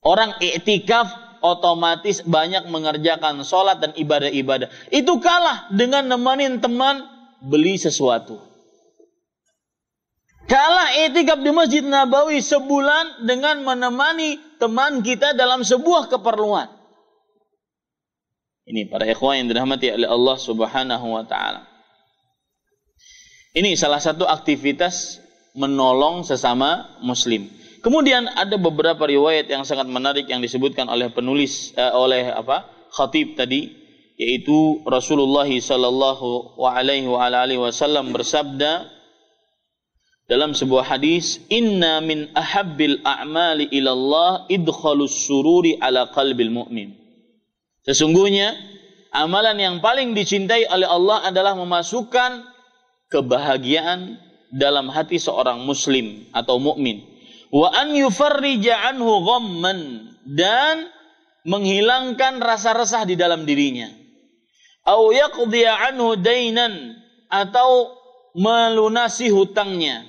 S1: Orang iktikaf otomatis banyak mengerjakan sholat dan ibadah-ibadah. Itu kalah dengan nemenin teman beli sesuatu. Kalah etikaf di Masjid Nabawi sebulan dengan menemani teman kita dalam sebuah keperluan. Ini para ikhwan yang dirahmati oleh Allah Subhanahu wa taala. Ini salah satu aktivitas menolong sesama muslim. Kemudian ada beberapa riwayat yang sangat menarik yang disebutkan oleh penulis eh, oleh apa? khatib tadi yaitu Rasulullah sallallahu alaihi wasallam bersabda dalam sebuah hadis inna min ahabbil a'mali ilallah idkhalus sururi ala qalbil mu'min sesungguhnya amalan yang paling dicintai oleh Allah adalah memasukkan kebahagiaan dalam hati seorang muslim atau mukmin wa an yufarrija anhu ghamman. Dan menghilangkan rasa resah di dalam dirinya. Au yaqdiya anhu dainan. Atau melunasi hutangnya.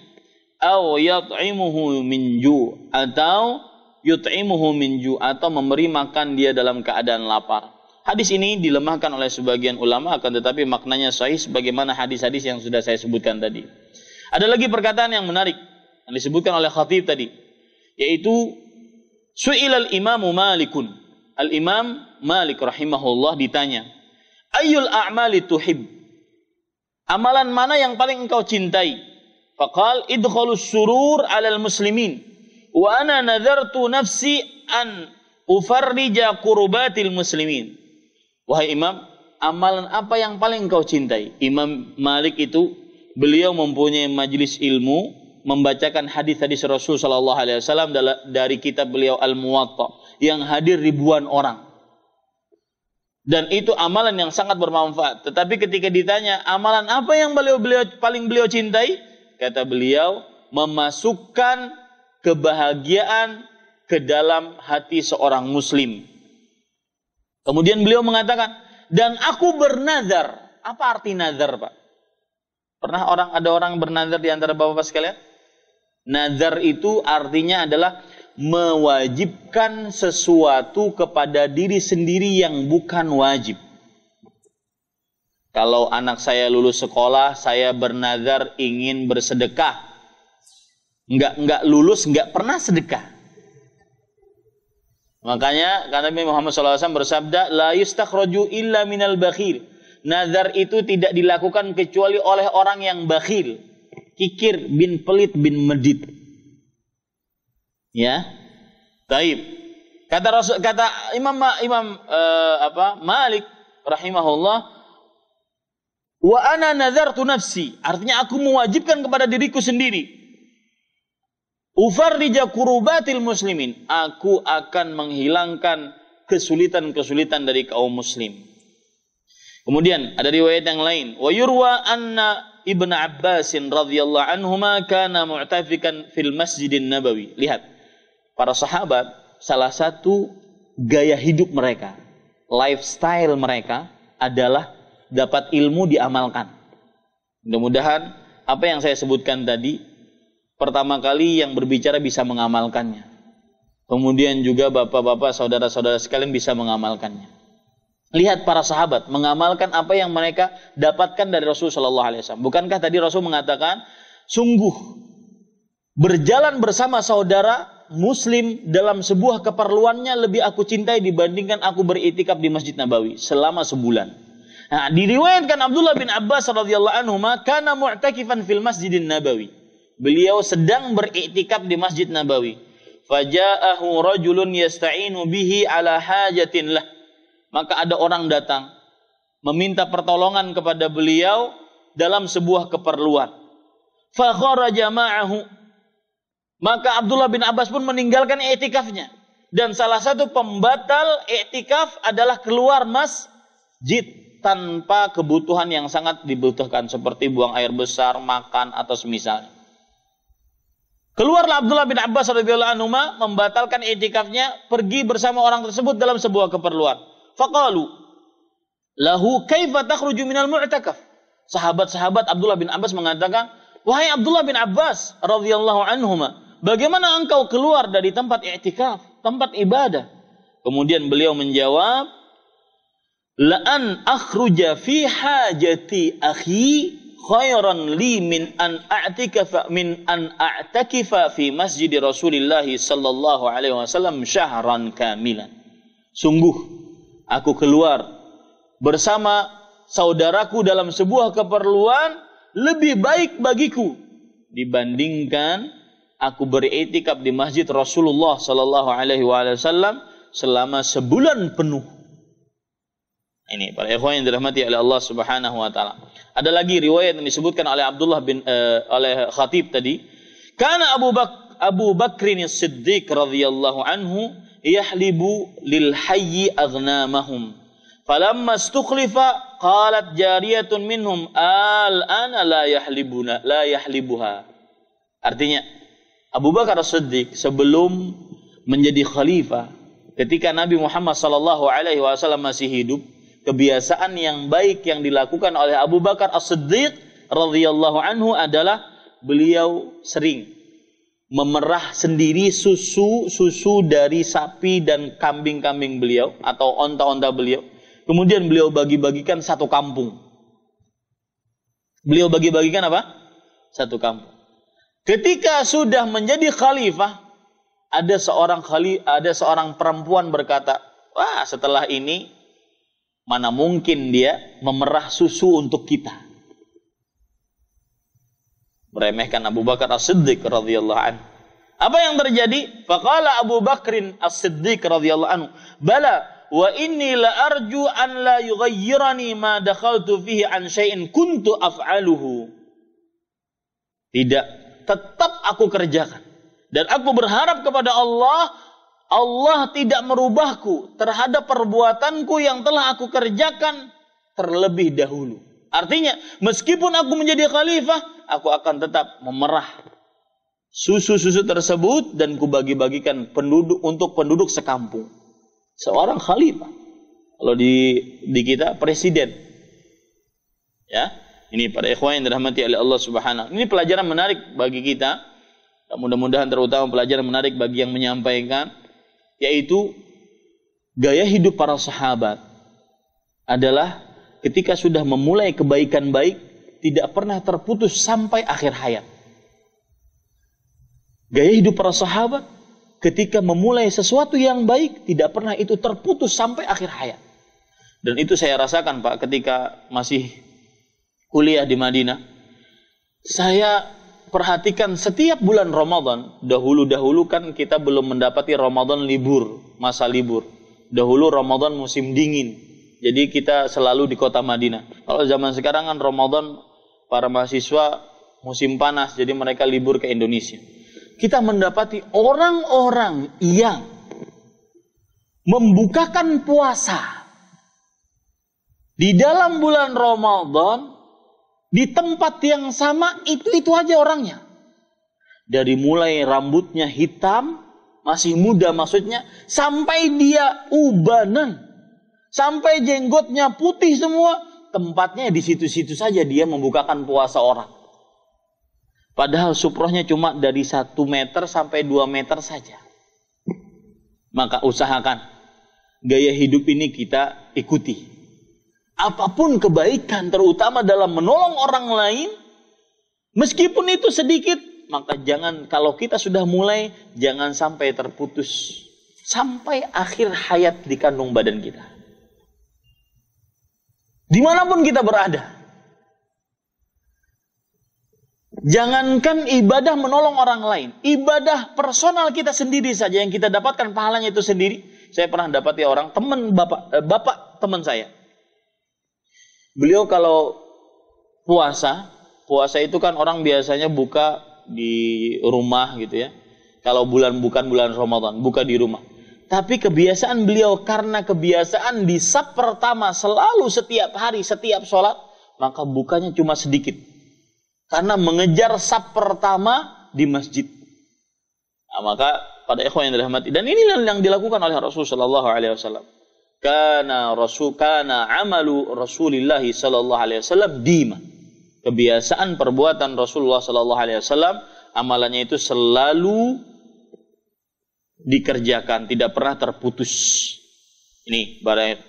S1: Au yut'imuhu min atau yut'imuhu min atau memberi makan dia dalam keadaan lapar. Hadis ini dilemahkan oleh sebagian ulama akan tetapi maknanya sahih sebagaimana hadis-hadis yang sudah saya sebutkan tadi. Ada lagi perkataan yang menarik yang disebutkan oleh khatib tadi yaitu su'ilal imamu malikun. Al-imam Malik rahimahullah ditanya, "Ayyul a'mali tuhib?" Amalan mana yang paling engkau cintai? Faqal idkhalus surur alal muslimin wa ana nadartu nafsi an ufarrija kurbatil muslimin. Wahai Imam, amalan apa yang paling kau cintai? Imam Malik itu beliau mempunyai majelis ilmu membacakan hadis-hadis Rasul Shallallahu Alaihi Wasallam dari kitab beliau Al Muwatta yang hadir ribuan orang. Dan itu amalan yang sangat bermanfaat. Tetapi ketika ditanya amalan apa yang beliau, beliau paling beliau cintai, kata beliau memasukkan kebahagiaan ke dalam hati seorang muslim. Kemudian beliau mengatakan, dan aku bernazar. Apa arti nazar, Pak? Pernah orang ada orang bernazar di antara bapak-bapak sekalian? Nazar itu artinya adalah mewajibkan sesuatu kepada diri sendiri yang bukan wajib. Kalau anak saya lulus sekolah, saya bernazar ingin bersedekah. Enggak enggak lulus, enggak pernah sedekah. Makanya karena Nabi Muhammad SAW bersabda, la yustakhraju illa minal bakhil. Nazar itu tidak dilakukan kecuali oleh orang yang bakhil kikir bin pelit bin medit. Ya. Taib. Kata Rasul kata Imam Imam uh, apa? Malik rahimahullah wa ana nazartu nafsi artinya aku mewajibkan kepada diriku sendiri ufarrija kurubatil muslimin aku akan menghilangkan kesulitan-kesulitan dari kaum muslim kemudian ada riwayat yang lain wa yurwa anna Ibn Abbas radhiyallahu anhuma kana mu'tafikan fil Masjidin Nabawi. Lihat, para sahabat salah satu gaya hidup mereka, lifestyle mereka adalah dapat ilmu diamalkan. Mudah-mudahan apa yang saya sebutkan tadi pertama kali yang berbicara bisa mengamalkannya. Kemudian juga bapak-bapak, saudara-saudara sekalian bisa mengamalkannya. Lihat para sahabat mengamalkan apa yang mereka dapatkan dari Rasul Shallallahu Alaihi Wasallam. Bukankah tadi Rasul mengatakan, sungguh berjalan bersama saudara Muslim dalam sebuah keperluannya lebih aku cintai dibandingkan aku beritikaf di Masjid Nabawi selama sebulan. Nah, diriwayatkan Abdullah bin Abbas radhiyallahu anhu karena mu'takifan fil Masjidin Nabawi. Beliau sedang beriktikaf di Masjid Nabawi. Faja'ahu rajulun yasta'inu bihi ala hajatin lah maka ada orang datang meminta pertolongan kepada beliau dalam sebuah keperluan. Maka Abdullah bin Abbas pun meninggalkan etikafnya. Dan salah satu pembatal etikaf adalah keluar masjid tanpa kebutuhan yang sangat dibutuhkan seperti buang air besar, makan atau semisalnya. Keluarlah Abdullah bin Abbas radhiyallahu anhu membatalkan etikafnya pergi bersama orang tersebut dalam sebuah keperluan. Faqalu lahu kaifa takhruju minal mu'takaf? Sahabat-sahabat Abdullah bin Abbas mengatakan, "Wahai Abdullah bin Abbas radhiyallahu anhuma, bagaimana engkau keluar dari tempat i'tikaf, tempat ibadah?" Kemudian beliau menjawab, "La'an akhruja fi hajati akhi khairan li min an a'tikafa min an a'takifa fi masjid Rasulillah sallallahu alaihi wasallam syahran kamilan." Sungguh aku keluar bersama saudaraku dalam sebuah keperluan lebih baik bagiku dibandingkan aku beriktikaf di masjid Rasulullah Sallallahu Alaihi Wasallam selama sebulan penuh. Ini para ikhwan yang dirahmati oleh Allah Subhanahu wa taala. Ada lagi riwayat yang disebutkan oleh Abdullah bin uh, oleh Khatib tadi. Karena Abu Bak Abu Bakrin Siddiq radhiyallahu anhu yahlibu lil hayyi aghnamahum. Falamma istukhlifa qalat jariyatun minhum al ana la yahlibuna la yahlibuha. Artinya Abu Bakar As-Siddiq sebelum menjadi khalifah ketika Nabi Muhammad sallallahu alaihi wasallam masih hidup, kebiasaan yang baik yang dilakukan oleh Abu Bakar As-Siddiq radhiyallahu anhu adalah beliau sering memerah sendiri susu susu dari sapi dan kambing-kambing beliau atau onta-onta beliau. Kemudian beliau bagi-bagikan satu kampung. Beliau bagi-bagikan apa? Satu kampung. Ketika sudah menjadi khalifah, ada seorang khali, ada seorang perempuan berkata, "Wah, setelah ini mana mungkin dia memerah susu untuk kita?" Meremehkan Abu Bakar As-Siddiq radhiyallahu anhu. Apa yang terjadi? Faqala Abu Bakrin As-Siddiq radhiyallahu anhu, "Bala wa inni la arju an la yughayyirani ma dakhaltu fihi an syai'in kuntu af'aluhu." Tidak, tetap aku kerjakan. Dan aku berharap kepada Allah, Allah tidak merubahku terhadap perbuatanku yang telah aku kerjakan terlebih dahulu. Artinya, meskipun aku menjadi khalifah, aku akan tetap memerah susu-susu tersebut dan kubagi-bagikan penduduk untuk penduduk sekampung. Seorang khalifah. Kalau di di kita presiden. Ya. Ini para ikhwan yang dirahmati oleh Allah Subhanahu. Ini pelajaran menarik bagi kita. Mudah-mudahan terutama pelajaran menarik bagi yang menyampaikan yaitu gaya hidup para sahabat adalah ketika sudah memulai kebaikan baik tidak pernah terputus sampai akhir hayat. Gaya hidup para sahabat ketika memulai sesuatu yang baik tidak pernah itu terputus sampai akhir hayat. Dan itu saya rasakan Pak ketika masih kuliah di Madinah. Saya perhatikan setiap bulan Ramadan, dahulu-dahulu kan kita belum mendapati Ramadan libur, masa libur. Dahulu Ramadan musim dingin. Jadi kita selalu di kota Madinah. Kalau zaman sekarang kan Ramadan para mahasiswa musim panas, jadi mereka libur ke Indonesia kita mendapati orang-orang yang membukakan puasa di dalam bulan Ramadan di tempat yang sama itu-itu aja orangnya. Dari mulai rambutnya hitam, masih muda maksudnya, sampai dia ubanan, sampai jenggotnya putih semua, tempatnya di situ-situ saja dia membukakan puasa orang. Padahal suprohnya cuma dari satu meter sampai dua meter saja. Maka usahakan gaya hidup ini kita ikuti. Apa pun kebaikan terutama dalam menolong orang lain, meskipun itu sedikit, maka jangan kalau kita sudah mulai jangan sampai terputus sampai akhir hayat di kandung badan kita. Di mana pun kita berada, Jangankan ibadah menolong orang lain, ibadah personal kita sendiri saja yang kita dapatkan pahalanya itu sendiri. Saya pernah dapat ya orang teman bapak eh, bapak teman saya. Beliau kalau puasa, puasa itu kan orang biasanya buka di rumah gitu ya. Kalau bulan bukan bulan Ramadan, buka di rumah. Tapi kebiasaan beliau karena kebiasaan di sab pertama selalu setiap hari, setiap sholat, maka bukanya cuma sedikit karena mengejar sab pertama di masjid. Nah, maka pada ikhwan yang dirahmati dan inilah yang dilakukan oleh Rasulullah Shallallahu Alaihi Wasallam. Karena Rasul karena amalu Rasulullah Shallallahu Alaihi Wasallam dima. Kebiasaan perbuatan Rasulullah Shallallahu Alaihi Wasallam amalannya itu selalu dikerjakan, tidak pernah terputus. Ini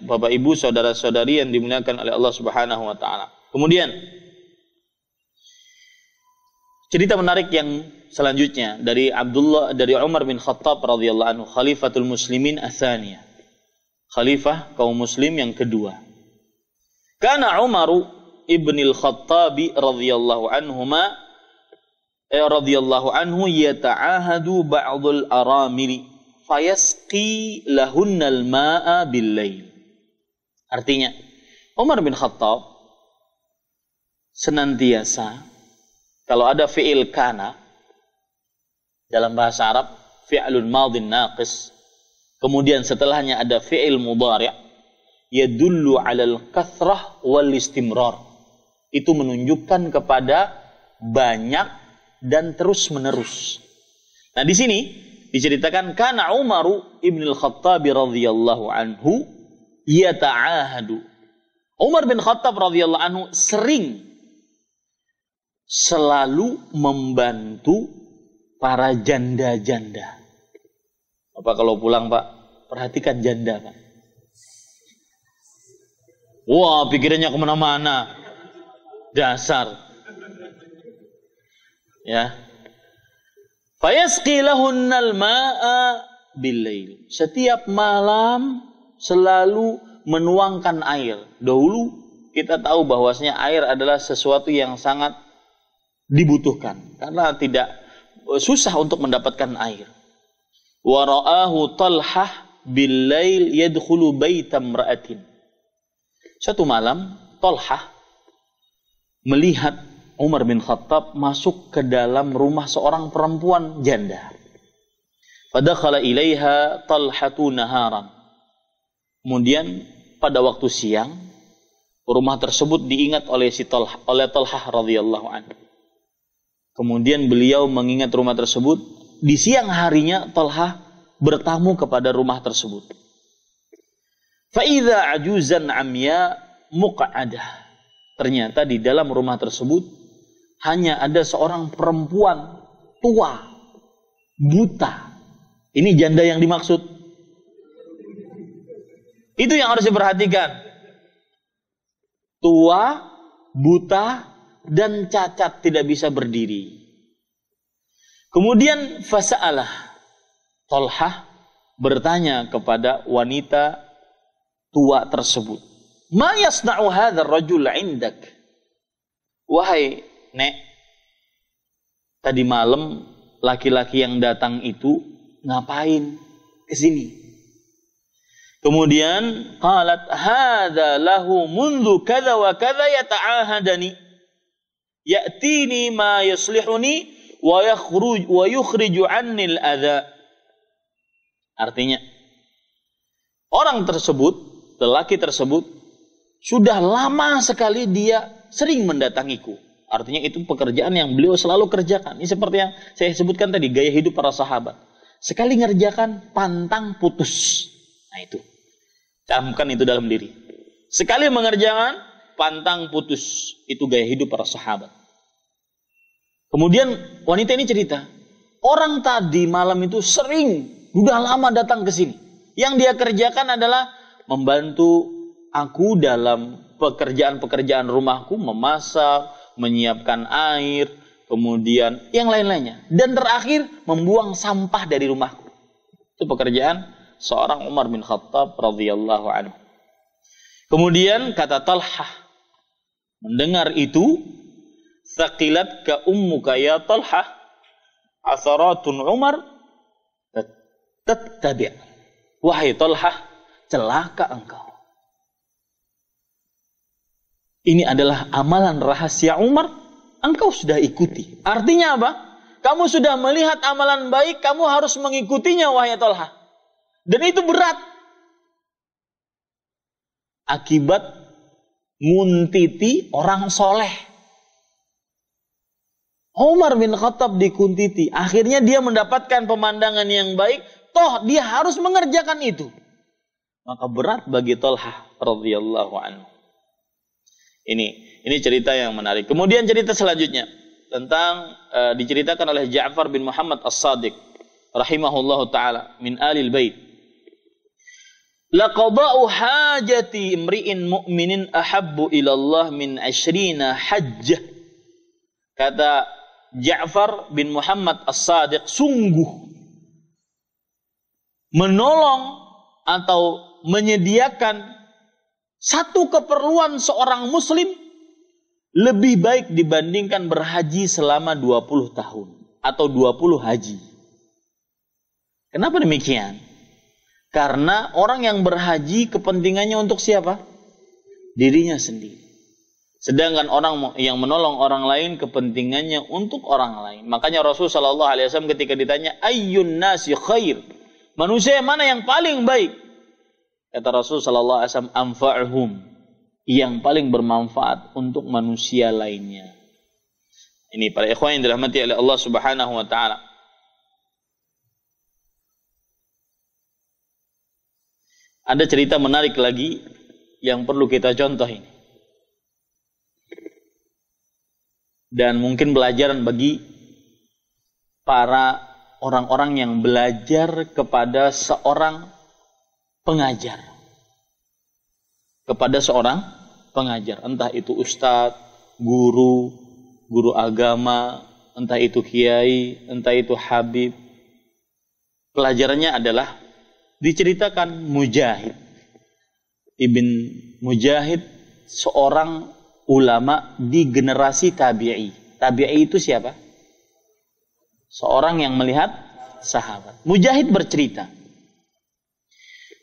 S1: Bapak Ibu saudara-saudari yang dimuliakan oleh Allah Subhanahu wa taala. Kemudian Cerita menarik yang selanjutnya dari Abdullah dari Umar bin Khattab radhiyallahu anhu, Khalifatul Muslimin atsaniyah. Khalifah kaum muslim yang kedua. Karena Umar ibn al-Khattab radhiyallahu anhuma eh, radhiyallahu anhu yata'ahadu ba'dul aramili fayasqi lahunnal ma'a bil lail. Artinya Umar bin Khattab senantiasa kalau ada fi'il kana dalam bahasa Arab fi'lun madin naqis kemudian setelahnya ada fi'il mudhari' yadullu 'alal kathrah wal istimrar itu menunjukkan kepada banyak dan terus menerus nah di sini diceritakan kana Umar ibn al-Khattab radhiyallahu anhu yata'ahadu Umar bin Khattab radhiyallahu anhu sering selalu membantu para janda-janda. Apa kalau pulang Pak, perhatikan janda Pak. Wah pikirannya ke mana-mana. Dasar. Ya. Fayasqilahunnal ma'a billail. Setiap malam selalu menuangkan air. Dahulu kita tahu bahwasanya air adalah sesuatu yang sangat dibutuhkan karena tidak susah untuk mendapatkan air. Wa ra'ahu Talhah billail yadkhulu baitam ra'atin. Suatu malam Talhah melihat Umar bin Khattab masuk ke dalam rumah seorang perempuan janda. Fadakhala ilaiha Talhatu naharan. Kemudian pada waktu siang rumah tersebut diingat oleh si Talha, oleh Talhah radhiyallahu anhu. Kemudian beliau mengingat rumah tersebut. Di siang harinya Talha bertamu kepada rumah tersebut. Fa'idha ajuzan amya muqa'adah. Ternyata di dalam rumah tersebut hanya ada seorang perempuan tua, buta. Ini janda yang dimaksud. Itu yang harus diperhatikan. Tua, buta, dan cacat tidak bisa berdiri. Kemudian fasa'alah. Tolhah bertanya kepada wanita tua tersebut. Ma yasna'u hadzal rajul 'indak? Wahai Nek, tadi malam laki-laki yang datang itu ngapain ke sini? Kemudian qalat hadza lahu mundu kadza wa kadza yata'ahadani ya'tini ma yuslihuni wa yakhruj wa yukhriju anni al-adha. Artinya orang tersebut, lelaki tersebut sudah lama sekali dia sering mendatangiku. Artinya itu pekerjaan yang beliau selalu kerjakan. Ini seperti yang saya sebutkan tadi, gaya hidup para sahabat. Sekali ngerjakan, pantang putus. Nah itu. Camkan itu dalam diri. Sekali mengerjakan, pantang putus. Itu gaya hidup para sahabat. Kemudian wanita ini cerita, orang tadi malam itu sering, sudah lama datang ke sini. Yang dia kerjakan adalah membantu aku dalam pekerjaan-pekerjaan rumahku, memasak, menyiapkan air, kemudian yang lain-lainnya. Dan terakhir membuang sampah dari rumahku. Itu pekerjaan seorang Umar bin Khattab radhiyallahu anhu. Kemudian kata Talhah mendengar itu Saqilat ka ummuka ya Talha asaratun Umar tattabi' Wahai Talha, celaka engkau. Ini adalah amalan rahasia Umar, engkau sudah ikuti. Artinya apa? Kamu sudah melihat amalan baik, kamu harus mengikutinya wahai Talha. Dan itu berat. Akibat muntiti orang soleh. Umar bin Khattab dikuntiti. Akhirnya dia mendapatkan pemandangan yang baik. Toh dia harus mengerjakan itu. Maka berat bagi Talha radhiyallahu anhu. Ini ini cerita yang menarik. Kemudian cerita selanjutnya tentang uh, diceritakan oleh Ja'far bin Muhammad As-Sadiq rahimahullahu taala min alil bait. Laqada'u hajati imri'in mu'minin ahabbu ila Allah min ashrina hajjah. Kata Ja'far bin Muhammad As-Sadiq sungguh menolong atau menyediakan satu keperluan seorang muslim lebih baik dibandingkan berhaji selama 20 tahun atau 20 haji. Kenapa demikian? Karena orang yang berhaji kepentingannya untuk siapa? Dirinya sendiri. Sedangkan orang yang menolong orang lain kepentingannya untuk orang lain. Makanya Rasul Shallallahu Alaihi Wasallam ketika ditanya ayun nasi khair, manusia mana yang paling baik? Kata Rasul Shallallahu Alaihi Wasallam amfa'hum, yang paling bermanfaat untuk manusia lainnya. Ini para ikhwan yang dirahmati oleh Allah Subhanahu wa taala. Ada cerita menarik lagi yang perlu kita contoh ini. dan mungkin pelajaran bagi para orang-orang yang belajar kepada seorang pengajar. Kepada seorang pengajar, entah itu ustadz, guru, guru agama, entah itu kiai, entah itu habib. Pelajarannya adalah diceritakan Mujahid. Ibn Mujahid seorang ulama di generasi tabi'i. Tabi'i itu siapa? Seorang yang melihat sahabat. Mujahid bercerita.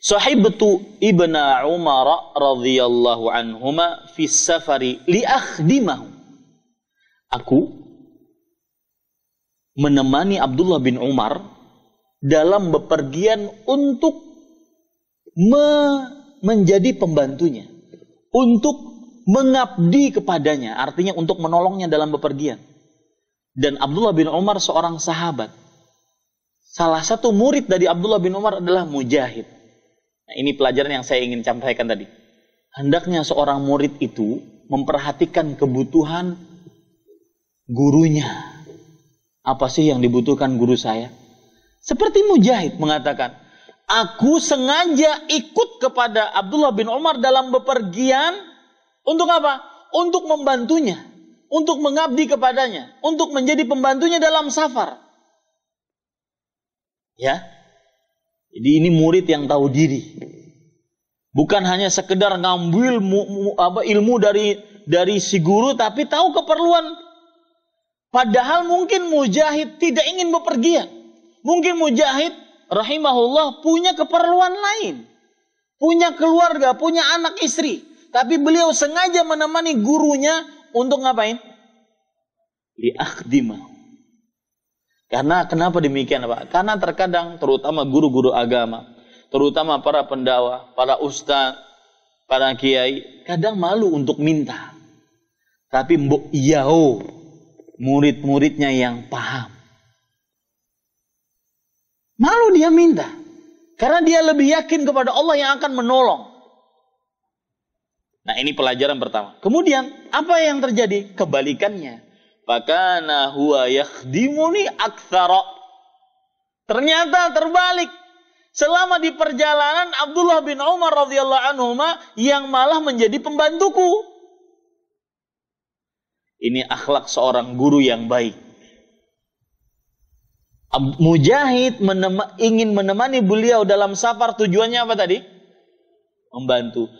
S1: Sahibtu ibna Umar radhiyallahu anhuma fi safari li akhdimahu. Aku menemani Abdullah bin Umar dalam bepergian untuk me menjadi pembantunya, untuk mengabdi kepadanya, artinya untuk menolongnya dalam bepergian. Dan Abdullah bin Umar seorang sahabat. Salah satu murid dari Abdullah bin Umar adalah Mujahid. Nah, ini pelajaran yang saya ingin sampaikan tadi. Hendaknya seorang murid itu memperhatikan kebutuhan gurunya. Apa sih yang dibutuhkan guru saya? Seperti Mujahid mengatakan, aku sengaja ikut kepada Abdullah bin Umar dalam bepergian untuk apa? Untuk membantunya, untuk mengabdi kepadanya, untuk menjadi pembantunya dalam safar. Ya, jadi ini murid yang tahu diri. Bukan hanya sekedar ngambil mu, mu, apa, ilmu dari dari si guru tapi tahu keperluan. Padahal mungkin mujahid tidak ingin bepergian. Mungkin mujahid rahimahullah punya keperluan lain. Punya keluarga, punya anak istri. Tapi beliau sengaja menemani gurunya untuk ngapain? Liakhdimah karena kenapa demikian Pak? Karena terkadang terutama guru-guru agama, terutama para pendawa, para ustaz, para kiai, kadang malu untuk minta. Tapi mbok iyao murid-muridnya yang paham. Malu dia minta. Karena dia lebih yakin kepada Allah yang akan menolong. Nah ini pelajaran pertama. Kemudian apa yang terjadi? Kebalikannya Fakana huwa yakhdimuni aktsara. Ternyata terbalik. Selama di perjalanan Abdullah bin Umar radhiyallahu anhu yang malah menjadi pembantuku. Ini akhlak seorang guru yang baik. Mujahid menema, ingin menemani beliau dalam safar tujuannya apa tadi? Membantu.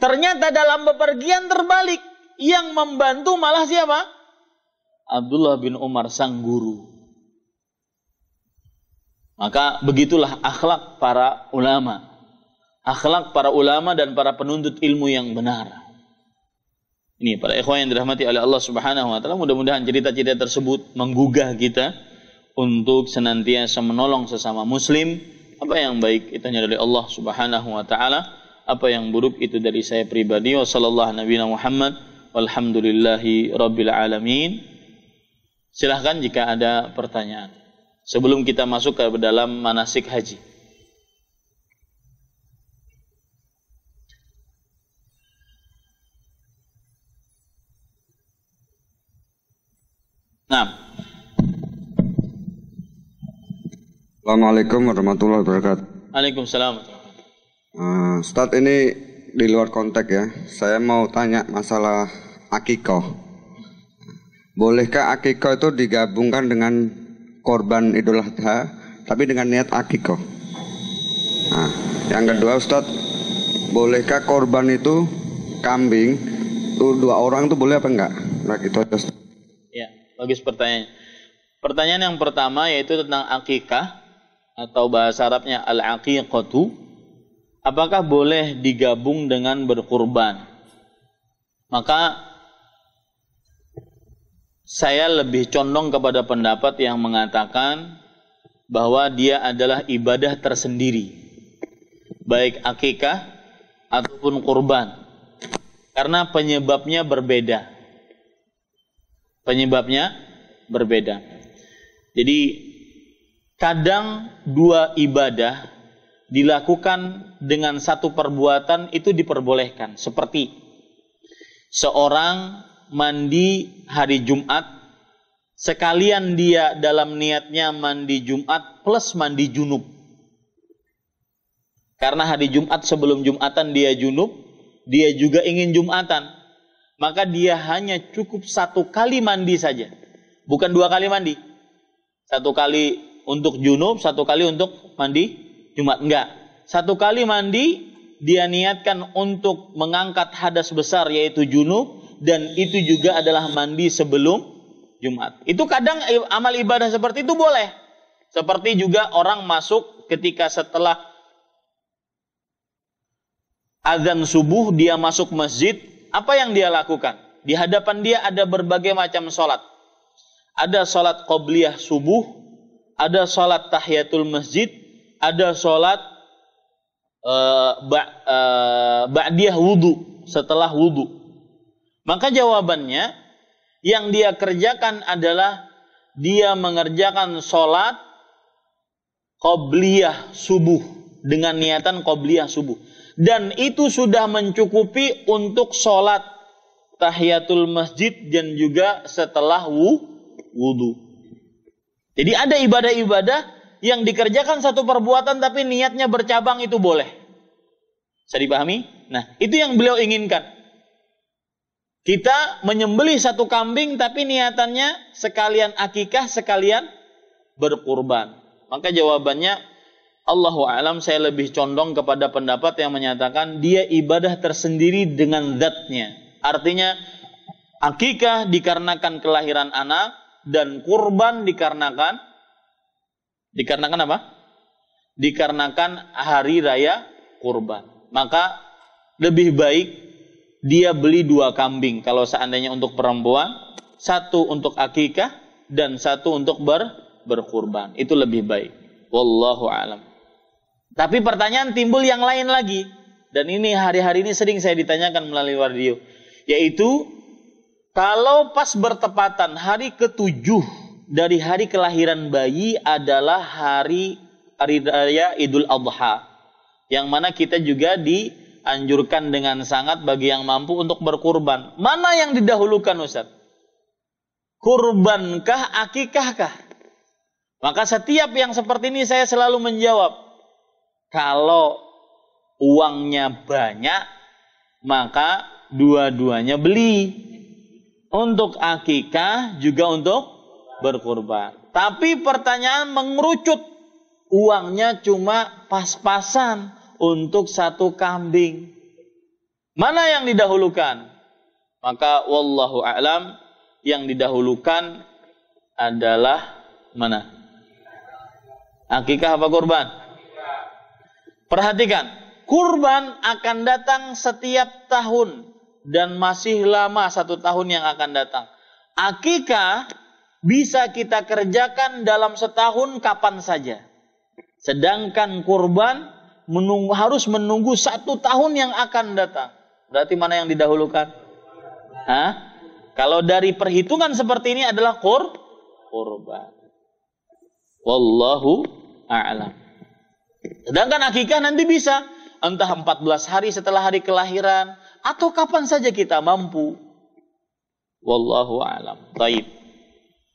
S1: Ternyata dalam bepergian terbalik. Yang membantu malah siapa? Abdullah bin Umar sang guru. Maka begitulah akhlak para ulama. Akhlak para ulama dan para penuntut ilmu yang benar. Ini para ikhwan yang dirahmati oleh Allah Subhanahu wa taala, mudah-mudahan cerita-cerita tersebut menggugah kita untuk senantiasa menolong sesama muslim. Apa yang baik itu hanya dari Allah Subhanahu wa taala, apa yang buruk itu dari saya pribadi. Wassalamualaikum Muhammad walhamdulillahi rabbil alamin. Silahkan jika ada pertanyaan. Sebelum kita masuk ke dalam manasik haji. Nah.
S2: Assalamualaikum warahmatullahi wabarakatuh.
S1: Waalaikumsalam.
S2: Uh, ini di luar konteks ya. Saya mau tanya masalah akikoh. Bolehkah akikoh itu digabungkan dengan korban Idul Adha tapi dengan niat akikoh? Nah, yang kedua Ustadz, bolehkah korban itu kambing itu dua orang itu boleh apa enggak? Nah, itu aja.
S1: Ya, bagus pertanyaan. Pertanyaan yang pertama yaitu tentang akikah atau bahasa Arabnya al-aqiqatu. Apakah boleh digabung dengan berkurban? Maka saya lebih condong kepada pendapat yang mengatakan bahwa dia adalah ibadah tersendiri. Baik akikah ataupun kurban. Karena penyebabnya berbeda. Penyebabnya berbeda. Jadi kadang dua ibadah dilakukan dengan satu perbuatan itu diperbolehkan. Seperti seorang mandi hari Jumat sekalian dia dalam niatnya mandi Jumat plus mandi junub. Karena hari Jumat sebelum Jumatan dia junub, dia juga ingin Jumatan. Maka dia hanya cukup satu kali mandi saja. Bukan dua kali mandi. Satu kali untuk junub, satu kali untuk mandi Jumat. Enggak. Satu kali mandi, dia niatkan untuk mengangkat hadas besar yaitu junub dan itu juga adalah mandi sebelum Jumat. Itu kadang amal ibadah seperti itu boleh. Seperti juga orang masuk ketika setelah azan subuh dia masuk masjid, apa yang dia lakukan? Di hadapan dia ada berbagai macam sholat. Ada sholat qobliyah subuh, ada sholat tahiyatul masjid, ada sholat uh, ba, uh, ba'diyah wudhu, setelah wudhu. Maka jawabannya, yang dia kerjakan adalah dia mengerjakan sholat qobliyah subuh dengan niatan qobliyah subuh dan itu sudah mencukupi untuk sholat tahiyatul masjid dan juga setelah wu, wudhu. Jadi ada ibadah-ibadah yang dikerjakan satu perbuatan tapi niatnya bercabang itu boleh. Bisa dipahami? Nah, itu yang beliau inginkan. Kita menyembelih satu kambing tapi niatannya sekalian akikah, sekalian berkurban. Maka jawabannya Allahu alam saya lebih condong kepada pendapat yang menyatakan dia ibadah tersendiri dengan zatnya. Artinya akikah dikarenakan kelahiran anak dan kurban dikarenakan dikarenakan apa? Dikarenakan hari raya kurban. Maka lebih baik dia beli dua kambing kalau seandainya untuk perempuan, satu untuk akikah dan satu untuk ber berkurban. Itu lebih baik. Wallahu alam. Tapi pertanyaan timbul yang lain lagi. Dan ini hari-hari ini sering saya ditanyakan melalui radio. Yaitu, kalau pas bertepatan hari ketujuh dari hari kelahiran bayi adalah hari hari raya Idul Adha. Yang mana kita juga dianjurkan dengan sangat bagi yang mampu untuk berkurban. Mana yang didahulukan Ustaz? Kurbankah, akikahkah? Maka setiap yang seperti ini saya selalu menjawab, kalau uangnya banyak, maka dua-duanya beli. Untuk akikah juga untuk berkurban. Tapi pertanyaan mengerucut. Uangnya cuma pas-pasan untuk satu kambing. Mana yang didahulukan? Maka wallahu a'lam yang didahulukan adalah mana? Akikah apa kurban? Perhatikan, kurban akan datang setiap tahun dan masih lama satu tahun yang akan datang. Akikah bisa kita kerjakan dalam setahun kapan saja. Sedangkan kurban menunggu, harus menunggu satu tahun yang akan datang. Berarti mana yang didahulukan? Hah? Kalau dari perhitungan seperti ini adalah kur, kurban. Wallahu a'lam. Sedangkan akikah nanti bisa entah 14 hari setelah hari kelahiran atau kapan saja kita mampu. Wallahu a'lam. Taib.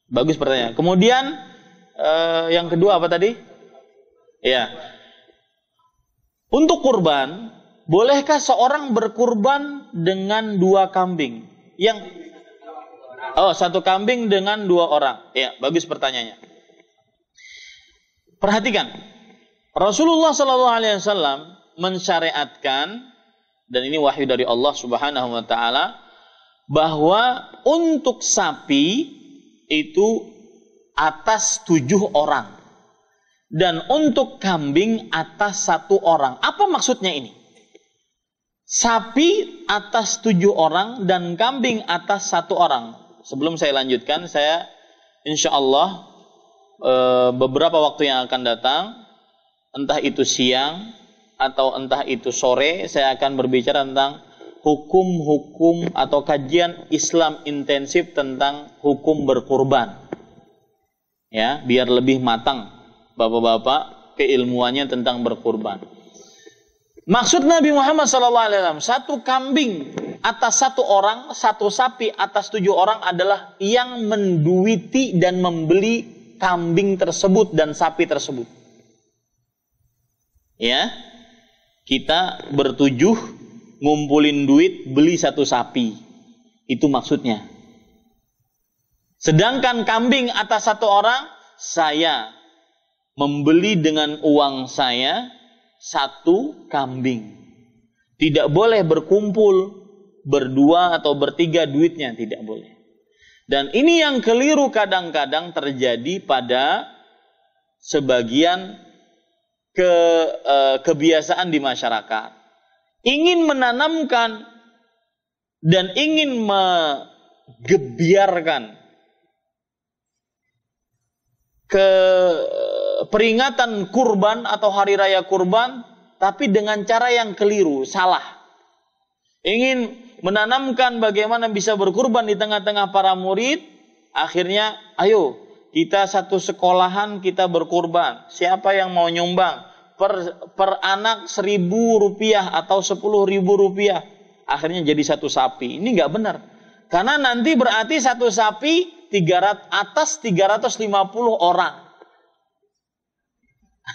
S1: Bagus pertanyaan. Kemudian eh, yang kedua apa tadi? Ya. Untuk kurban, bolehkah seorang berkurban dengan dua kambing? Yang Oh, satu kambing dengan dua orang. Ya, bagus pertanyaannya. Perhatikan. Rasulullah Shallallahu alaihi wasallam mensyariatkan dan ini wahyu dari Allah Subhanahu wa taala bahwa untuk sapi itu atas tujuh orang dan untuk kambing atas satu orang. Apa maksudnya ini? Sapi atas tujuh orang dan kambing atas satu orang. Sebelum saya lanjutkan, saya insya Allah e, beberapa waktu yang akan datang, entah itu siang atau entah itu sore, saya akan berbicara tentang hukum-hukum atau kajian Islam intensif tentang hukum berkurban. Ya, biar lebih matang bapak-bapak keilmuannya tentang berkurban. Maksud Nabi Muhammad SAW, satu kambing atas satu orang, satu sapi atas tujuh orang adalah yang menduiti dan membeli kambing tersebut dan sapi tersebut. Ya, kita bertujuh ngumpulin duit beli satu sapi. Itu maksudnya. Sedangkan kambing atas satu orang, saya membeli dengan uang saya satu kambing. Tidak boleh berkumpul berdua atau bertiga duitnya, tidak boleh. Dan ini yang keliru kadang-kadang terjadi pada sebagian ke eh, kebiasaan di masyarakat. Ingin menanamkan dan ingin menggebiarkan ke peringatan kurban atau hari raya kurban tapi dengan cara yang keliru, salah. Ingin menanamkan bagaimana bisa berkurban di tengah-tengah para murid, akhirnya ayo kita satu sekolahan kita berkurban. Siapa yang mau nyumbang? Per, per anak seribu rupiah atau sepuluh ribu rupiah. Akhirnya jadi satu sapi. Ini nggak benar. Karena nanti berarti satu sapi 300, atas 350 orang.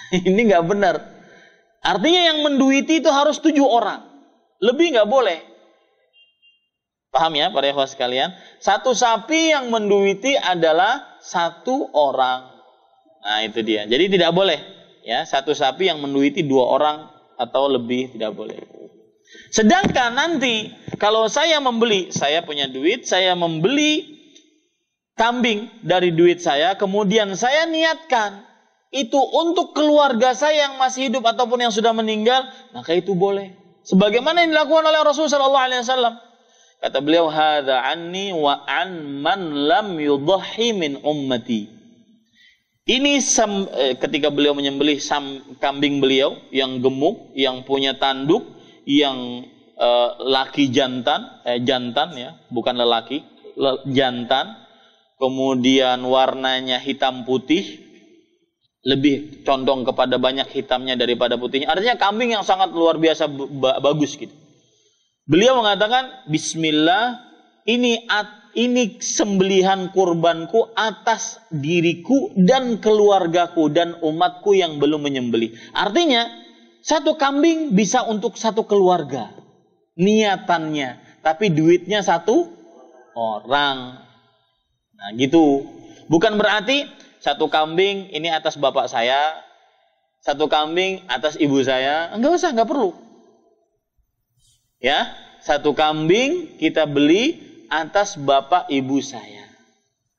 S1: Ini nggak benar. Artinya yang menduiti itu harus tujuh orang. Lebih nggak boleh. Paham ya para ikhwas sekalian? Satu sapi yang menduiti adalah satu orang. Nah itu dia. Jadi tidak boleh. ya Satu sapi yang menduiti dua orang atau lebih tidak boleh. Sedangkan nanti kalau saya membeli, saya punya duit, saya membeli kambing dari duit saya, kemudian saya niatkan itu untuk keluarga saya yang masih hidup ataupun yang sudah meninggal, maka itu boleh. Sebagaimana yang dilakukan oleh Rasulullah wasallam. Kata beliau, "Hadza anni wa an man lam yudhi min ummati." Ini sam, eh, ketika beliau menyembelih sam, kambing beliau yang gemuk, yang punya tanduk, yang eh, laki jantan, eh, jantan ya, bukan lelaki, le, jantan, kemudian warnanya hitam putih, lebih condong kepada banyak hitamnya daripada putihnya. Artinya kambing yang sangat luar biasa bagus gitu. Beliau mengatakan, Bismillah, ini at, ini sembelihan kurbanku atas diriku dan keluargaku dan umatku yang belum menyembelih. Artinya, satu kambing bisa untuk satu keluarga. Niatannya. Tapi duitnya satu orang. Nah gitu. Bukan berarti satu kambing ini atas bapak saya, satu kambing atas ibu saya, enggak usah, enggak perlu. Ya, satu kambing kita beli atas bapak ibu saya,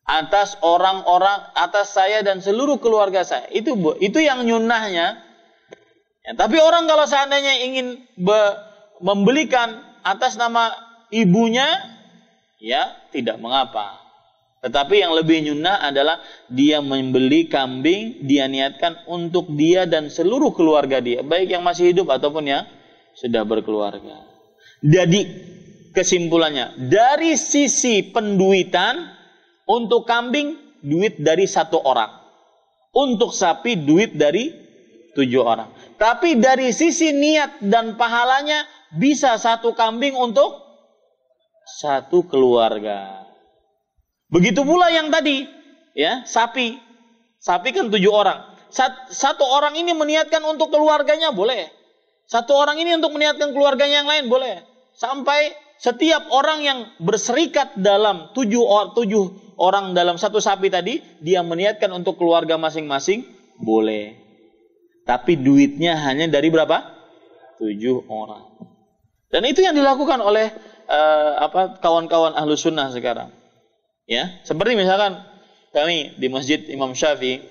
S1: atas orang-orang, atas saya dan seluruh keluarga saya. Itu itu yang nyunahnya. Ya, tapi orang kalau seandainya ingin be, membelikan atas nama ibunya, ya tidak mengapa. Tetapi yang lebih nyunnah adalah dia membeli kambing, dia niatkan untuk dia dan seluruh keluarga dia, baik yang masih hidup ataupun yang sudah berkeluarga. Jadi kesimpulannya, dari sisi penduitan untuk kambing duit dari satu orang, untuk sapi duit dari tujuh orang. Tapi dari sisi niat dan pahalanya bisa satu kambing untuk satu keluarga. Begitu pula yang tadi, ya sapi. Sapi kan tujuh orang. Satu orang ini meniatkan untuk keluarganya boleh. Satu orang ini untuk meniatkan keluarganya yang lain boleh. Sampai setiap orang yang berserikat dalam tujuh, or, tujuh orang dalam satu sapi tadi, dia meniatkan untuk keluarga masing-masing boleh. Tapi duitnya hanya dari berapa? Tujuh orang. Dan itu yang dilakukan oleh uh, apa kawan-kawan ahlu sunnah sekarang. Ya, seperti misalkan kami di Masjid Imam Syafi'i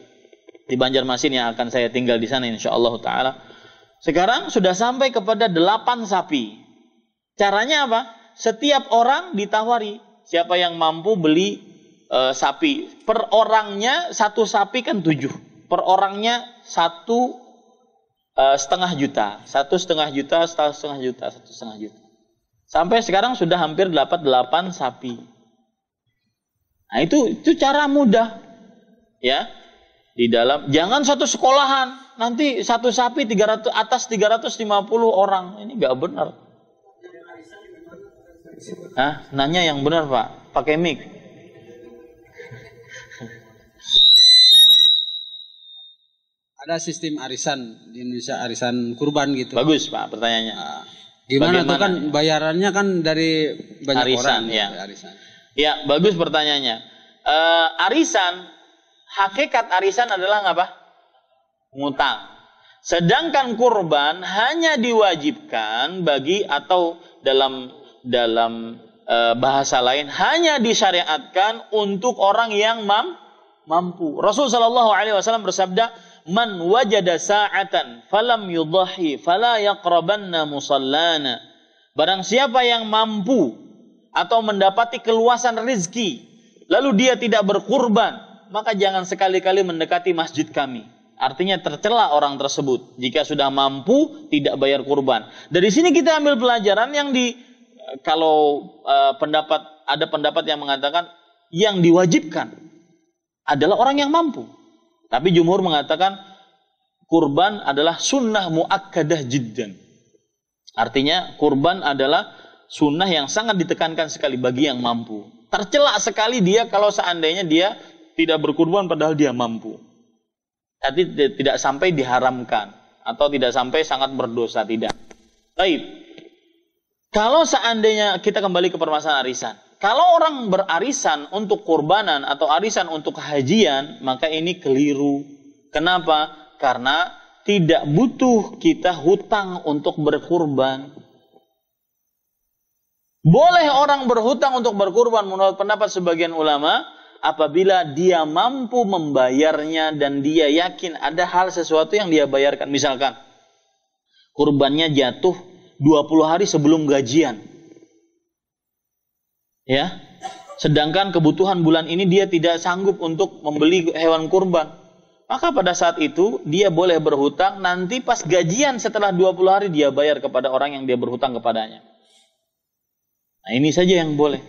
S1: di Banjarmasin yang akan saya tinggal di sana insya Allah taala. Sekarang sudah sampai kepada delapan sapi. Caranya apa? Setiap orang ditawari siapa yang mampu beli e, sapi. Per orangnya satu sapi kan tujuh. Per orangnya satu e, setengah juta, satu setengah juta, satu setengah juta, satu setengah juta. Sampai sekarang sudah hampir dapat delapan sapi. Nah, itu itu cara mudah. Ya. Di dalam jangan satu sekolahan, nanti satu sapi 300 atas 350 orang. Ini nggak benar. Hah? Nanya yang benar, Pak. Pakai mic.
S3: Ada sistem arisan di Indonesia, arisan kurban gitu.
S1: Bagus, Pak, pertanyaannya. Nah,
S3: gimana Bagaimana? tuh kan bayarannya kan dari banyak
S1: arisan,
S3: orang.
S1: Ya. Arisan. Ya, bagus pertanyaannya. Uh, arisan, hakikat arisan adalah apa? Ngutang. Sedangkan kurban hanya diwajibkan bagi atau dalam dalam eh, bahasa lain hanya disyariatkan untuk orang yang mam, mampu. Rasul Shallallahu Alaihi Wasallam bersabda, "Man wajada sa'atan falam yudahi fala yaqrabanna musallana." Barang siapa yang mampu atau mendapati keluasan rizki, lalu dia tidak berkurban, maka jangan sekali-kali mendekati masjid kami. Artinya tercela orang tersebut jika sudah mampu tidak bayar kurban. Dari sini kita ambil pelajaran yang di kalau uh, pendapat ada pendapat yang mengatakan yang diwajibkan adalah orang yang mampu. Tapi jumhur mengatakan kurban adalah sunnah muakkadah jiddan. Artinya kurban adalah sunnah yang sangat ditekankan sekali bagi yang mampu. Tercelak sekali dia kalau seandainya dia tidak berkurban padahal dia mampu. Tapi tidak sampai diharamkan atau tidak sampai sangat berdosa tidak. Baik. Kalau seandainya kita kembali ke permasalahan arisan. Kalau orang berarisan untuk kurbanan atau arisan untuk hajian, maka ini keliru. Kenapa? Karena tidak butuh kita hutang untuk berkurban. Boleh orang berhutang untuk berkurban menurut pendapat sebagian ulama apabila dia mampu membayarnya dan dia yakin ada hal sesuatu yang dia bayarkan. Misalkan kurbannya jatuh 20 hari sebelum gajian. Ya. Sedangkan kebutuhan bulan ini dia tidak sanggup untuk membeli hewan kurban maka pada saat itu dia boleh berhutang nanti pas gajian setelah 20 hari dia bayar kepada orang yang dia berhutang kepadanya. Nah, ini saja yang boleh.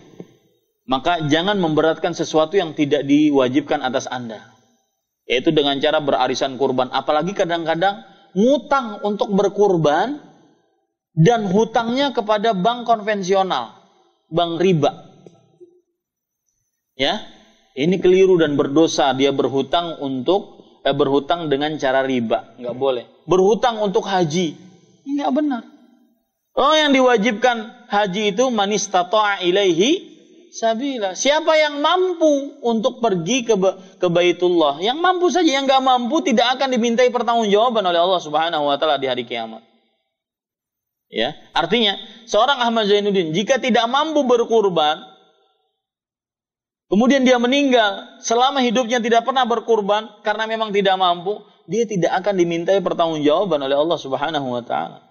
S1: Maka jangan memberatkan sesuatu yang tidak diwajibkan atas Anda. Yaitu dengan cara berarisan kurban. Apalagi kadang-kadang ngutang untuk berkurban dan hutangnya kepada bank konvensional, bank riba. Ya, ini keliru dan berdosa dia berhutang untuk eh, berhutang dengan cara riba, nggak boleh. Berhutang untuk haji, nggak benar. Oh yang diwajibkan haji itu manistata'a ilaihi sabila. Siapa yang mampu untuk pergi ke ke Baitullah, yang mampu saja, yang nggak mampu tidak akan dimintai pertanggungjawaban oleh Allah Subhanahu wa taala di hari kiamat. Ya, artinya seorang Ahmad Zainuddin jika tidak mampu berkurban, Kemudian dia meninggal selama hidupnya tidak pernah berkurban karena memang tidak mampu, dia tidak akan dimintai pertanggungjawaban oleh Allah Subhanahu wa taala.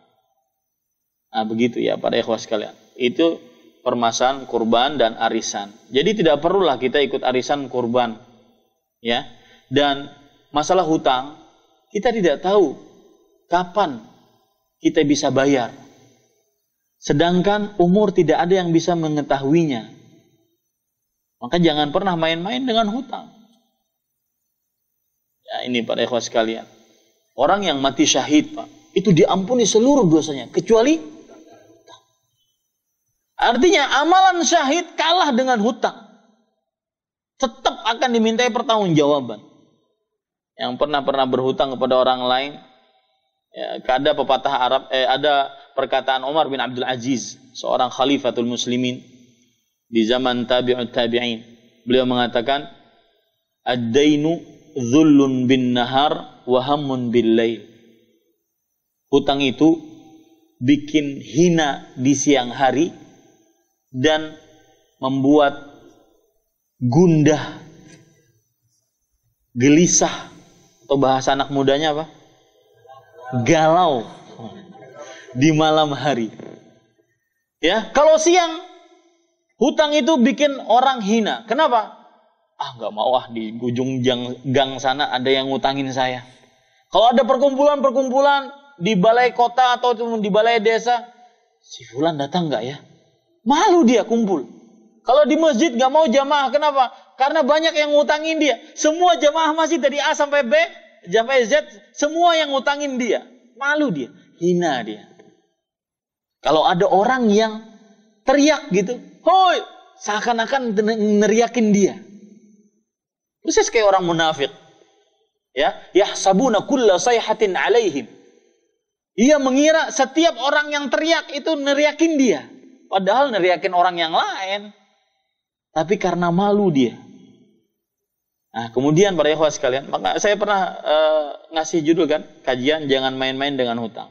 S1: Nah, begitu ya para ikhwas sekalian. Itu permasalahan kurban dan arisan. Jadi tidak perlulah kita ikut arisan kurban. Ya. Dan masalah hutang, kita tidak tahu kapan kita bisa bayar. Sedangkan umur tidak ada yang bisa mengetahuinya. Maka jangan pernah main-main dengan hutang. Ya, ini para ikhwas sekalian. Orang yang mati syahid, Pak, itu diampuni seluruh dosanya kecuali. Artinya amalan syahid kalah dengan hutang. Tetap akan dimintai pertanggungjawaban. Yang pernah pernah berhutang kepada orang lain, ya, ada pepatah Arab, eh, ada perkataan Umar bin Abdul Aziz, seorang khalifatul muslimin di zaman tabi'ut tabi'in. Beliau mengatakan, Ad-dainu dhullun bin nahar wa hammun bil lail. Hutang itu bikin hina di siang hari dan membuat gundah, gelisah atau bahasa anak mudanya apa? Galau di malam hari. Ya, kalau siang Hutang itu bikin orang hina. Kenapa? Ah nggak mau ah di ujung gang sana ada yang ngutangin saya. Kalau ada perkumpulan-perkumpulan di balai kota atau di balai desa, si Fulan datang nggak ya? Malu dia kumpul. Kalau di masjid nggak mau jamaah, kenapa? Karena banyak yang ngutangin dia. Semua jamaah masih dari A sampai B, sampai Z, semua yang ngutangin dia. Malu dia, hina dia. Kalau ada orang yang teriak gitu, Hoi, seakan-akan neriakin dia. Persis kayak orang munafik. Ya, yahsabuna kulla sayhatin alaihim. Ia mengira setiap orang yang teriak itu neriakin dia. Padahal neriakin orang yang lain. Tapi karena malu dia. Nah, kemudian para ikhwah sekalian, maka saya pernah uh, ngasih judul kan, kajian jangan main-main dengan hutang.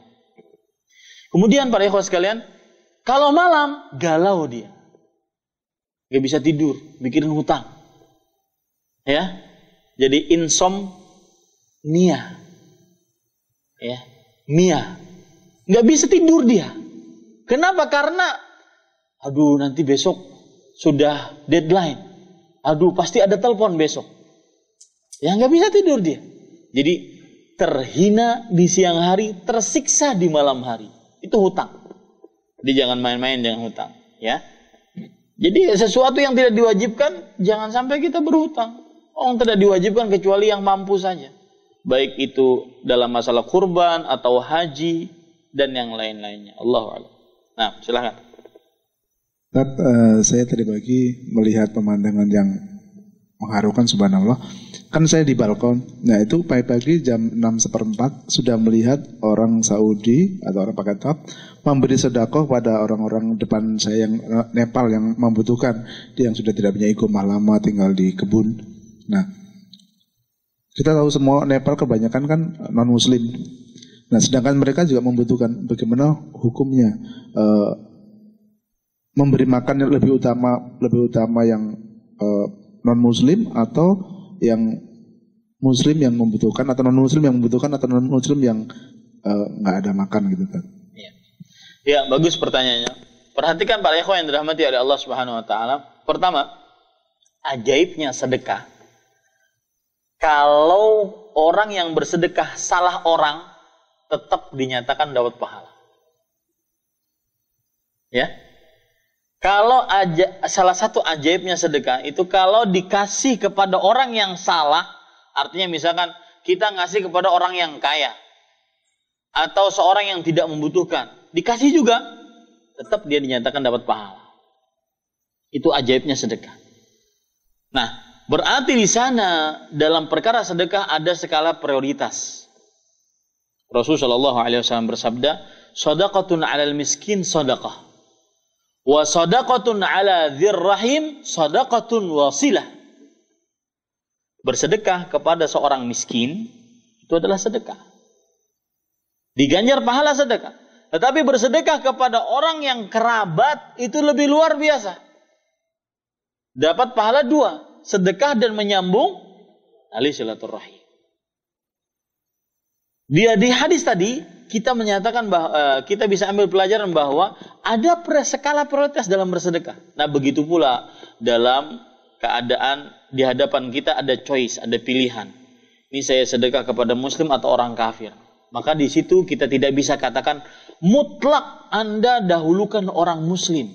S1: Kemudian para ikhwah sekalian, kalau malam galau dia. nggak bisa tidur, mikirin hutang. Ya, jadi insomnia. Ya, nia. Nggak bisa tidur dia. Kenapa? Karena, aduh nanti besok sudah deadline. Aduh pasti ada telepon besok. Ya nggak bisa tidur dia. Jadi terhina di siang hari, tersiksa di malam hari. Itu hutang. Jadi jangan main-main dengan hutang, ya. Jadi sesuatu yang tidak diwajibkan jangan sampai kita berhutang. Orang tidak diwajibkan kecuali yang mampu saja. Baik itu dalam masalah kurban atau haji dan yang lain-lainnya. Allah Nah, silahkan.
S4: Tat, uh, saya tadi pagi melihat pemandangan yang mengharukan subhanallah. Kan saya di balkon. Nah itu pagi-pagi jam 6 seperempat sudah melihat orang Saudi atau orang pakai top memberi sedekah pada orang-orang depan saya yang eh, Nepal yang membutuhkan. Dia yang sudah tidak punya ikum lama tinggal di kebun. Nah kita tahu semua Nepal kebanyakan kan non Muslim. Nah sedangkan mereka juga membutuhkan bagaimana hukumnya. Uh, memberi makan yang lebih utama lebih utama yang uh, eh, non muslim atau yang muslim yang membutuhkan atau non muslim yang membutuhkan atau non muslim yang eh, nggak uh, ada makan gitu kan?
S1: Ya. ya bagus pertanyaannya. Perhatikan para ikhwan yang dirahmati oleh Allah Subhanahu Wa Taala. Pertama, ajaibnya sedekah. Kalau orang yang bersedekah salah orang, tetap dinyatakan dapat pahala. Ya, kalau aja, salah satu ajaibnya sedekah itu kalau dikasih kepada orang yang salah, artinya misalkan kita ngasih kepada orang yang kaya atau seorang yang tidak membutuhkan, dikasih juga, tetap dia dinyatakan dapat pahala. Itu ajaibnya sedekah. Nah, berarti di sana dalam perkara sedekah ada skala prioritas. Rasulullah Shallallahu Alaihi Wasallam bersabda, "Sadaqatun alal miskin sadaqah." Wa sadaqatun ala dzirrahim sadaqatun wasilah. Bersedekah kepada seorang miskin itu adalah sedekah. Diganjar pahala sedekah. Tetapi bersedekah kepada orang yang kerabat itu lebih luar biasa. Dapat pahala dua. Sedekah dan menyambung ali silaturahim. Dia di hadis tadi kita menyatakan bahwa uh, kita bisa ambil pelajaran bahwa ada skala prioritas dalam bersedekah. Nah, begitu pula dalam keadaan di hadapan kita ada choice, ada pilihan. Ini saya sedekah kepada muslim atau orang kafir. Maka di situ kita tidak bisa katakan mutlak Anda dahulukan orang muslim.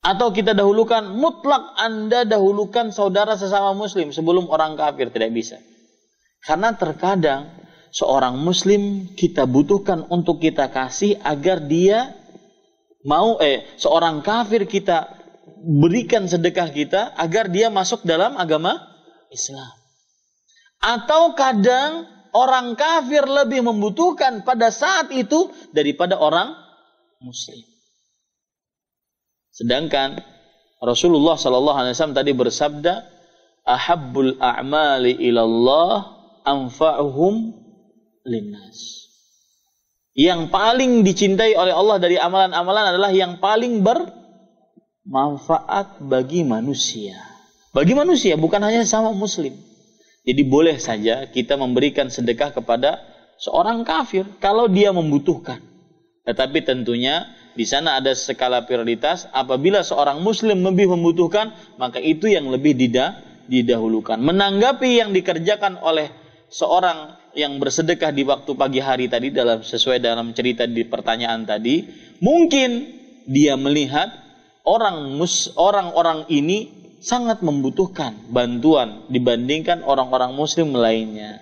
S1: Atau kita dahulukan mutlak Anda dahulukan saudara sesama muslim sebelum orang kafir, tidak bisa. Karena terkadang seorang muslim kita butuhkan untuk kita kasih agar dia mau eh seorang kafir kita berikan sedekah kita agar dia masuk dalam agama Islam. Atau kadang orang kafir lebih membutuhkan pada saat itu daripada orang muslim. Sedangkan Rasulullah Sallallahu Alaihi Wasallam tadi bersabda, "Ahabbul a'mali ilallah anfa'uhum linnas. Yang paling dicintai oleh Allah dari amalan-amalan adalah yang paling bermanfaat bagi manusia. Bagi manusia, bukan hanya sama muslim. Jadi boleh saja kita memberikan sedekah kepada seorang kafir kalau dia membutuhkan. Tetapi tentunya di sana ada skala prioritas. Apabila seorang muslim lebih membutuhkan, maka itu yang lebih didahulukan. Menanggapi yang dikerjakan oleh seorang yang bersedekah di waktu pagi hari tadi dalam sesuai dalam cerita di pertanyaan tadi, mungkin dia melihat orang mus orang-orang ini sangat membutuhkan bantuan dibandingkan orang-orang muslim lainnya.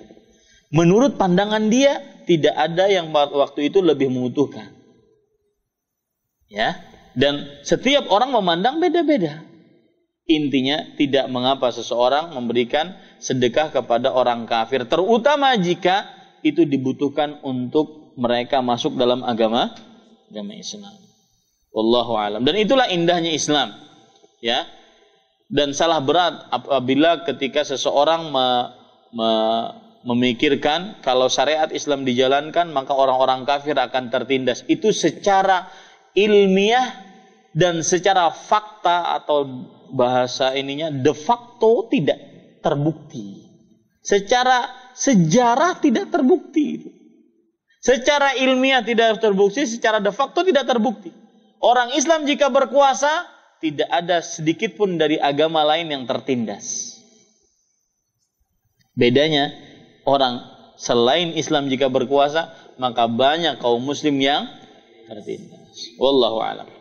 S1: Menurut pandangan dia tidak ada yang waktu itu lebih membutuhkan. Ya, dan setiap orang memandang beda-beda. Intinya tidak mengapa seseorang memberikan sedekah kepada orang kafir terutama jika itu dibutuhkan untuk mereka masuk dalam agama agama Islam. Wallahu alam. Dan itulah indahnya Islam. Ya. Dan salah berat apabila ketika seseorang me, me, memikirkan kalau syariat Islam dijalankan maka orang-orang kafir akan tertindas. Itu secara ilmiah dan secara fakta atau bahasa ininya de facto tidak terbukti. Secara sejarah tidak terbukti. Secara ilmiah tidak terbukti, secara de facto tidak terbukti. Orang Islam jika berkuasa tidak ada sedikit pun dari agama lain yang tertindas. Bedanya orang selain Islam jika berkuasa maka banyak kaum muslim yang tertindas. Wallahu alam.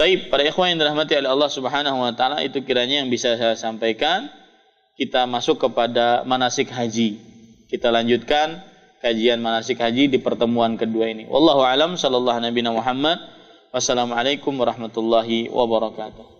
S1: Tapi para ikhwan yang dirahmati oleh Allah Subhanahu wa taala itu kiranya yang bisa saya sampaikan. Kita masuk kepada manasik haji. Kita lanjutkan kajian manasik haji di pertemuan kedua ini. Wallahu alam sallallahu nabi Muhammad. Wassalamualaikum warahmatullahi wabarakatuh.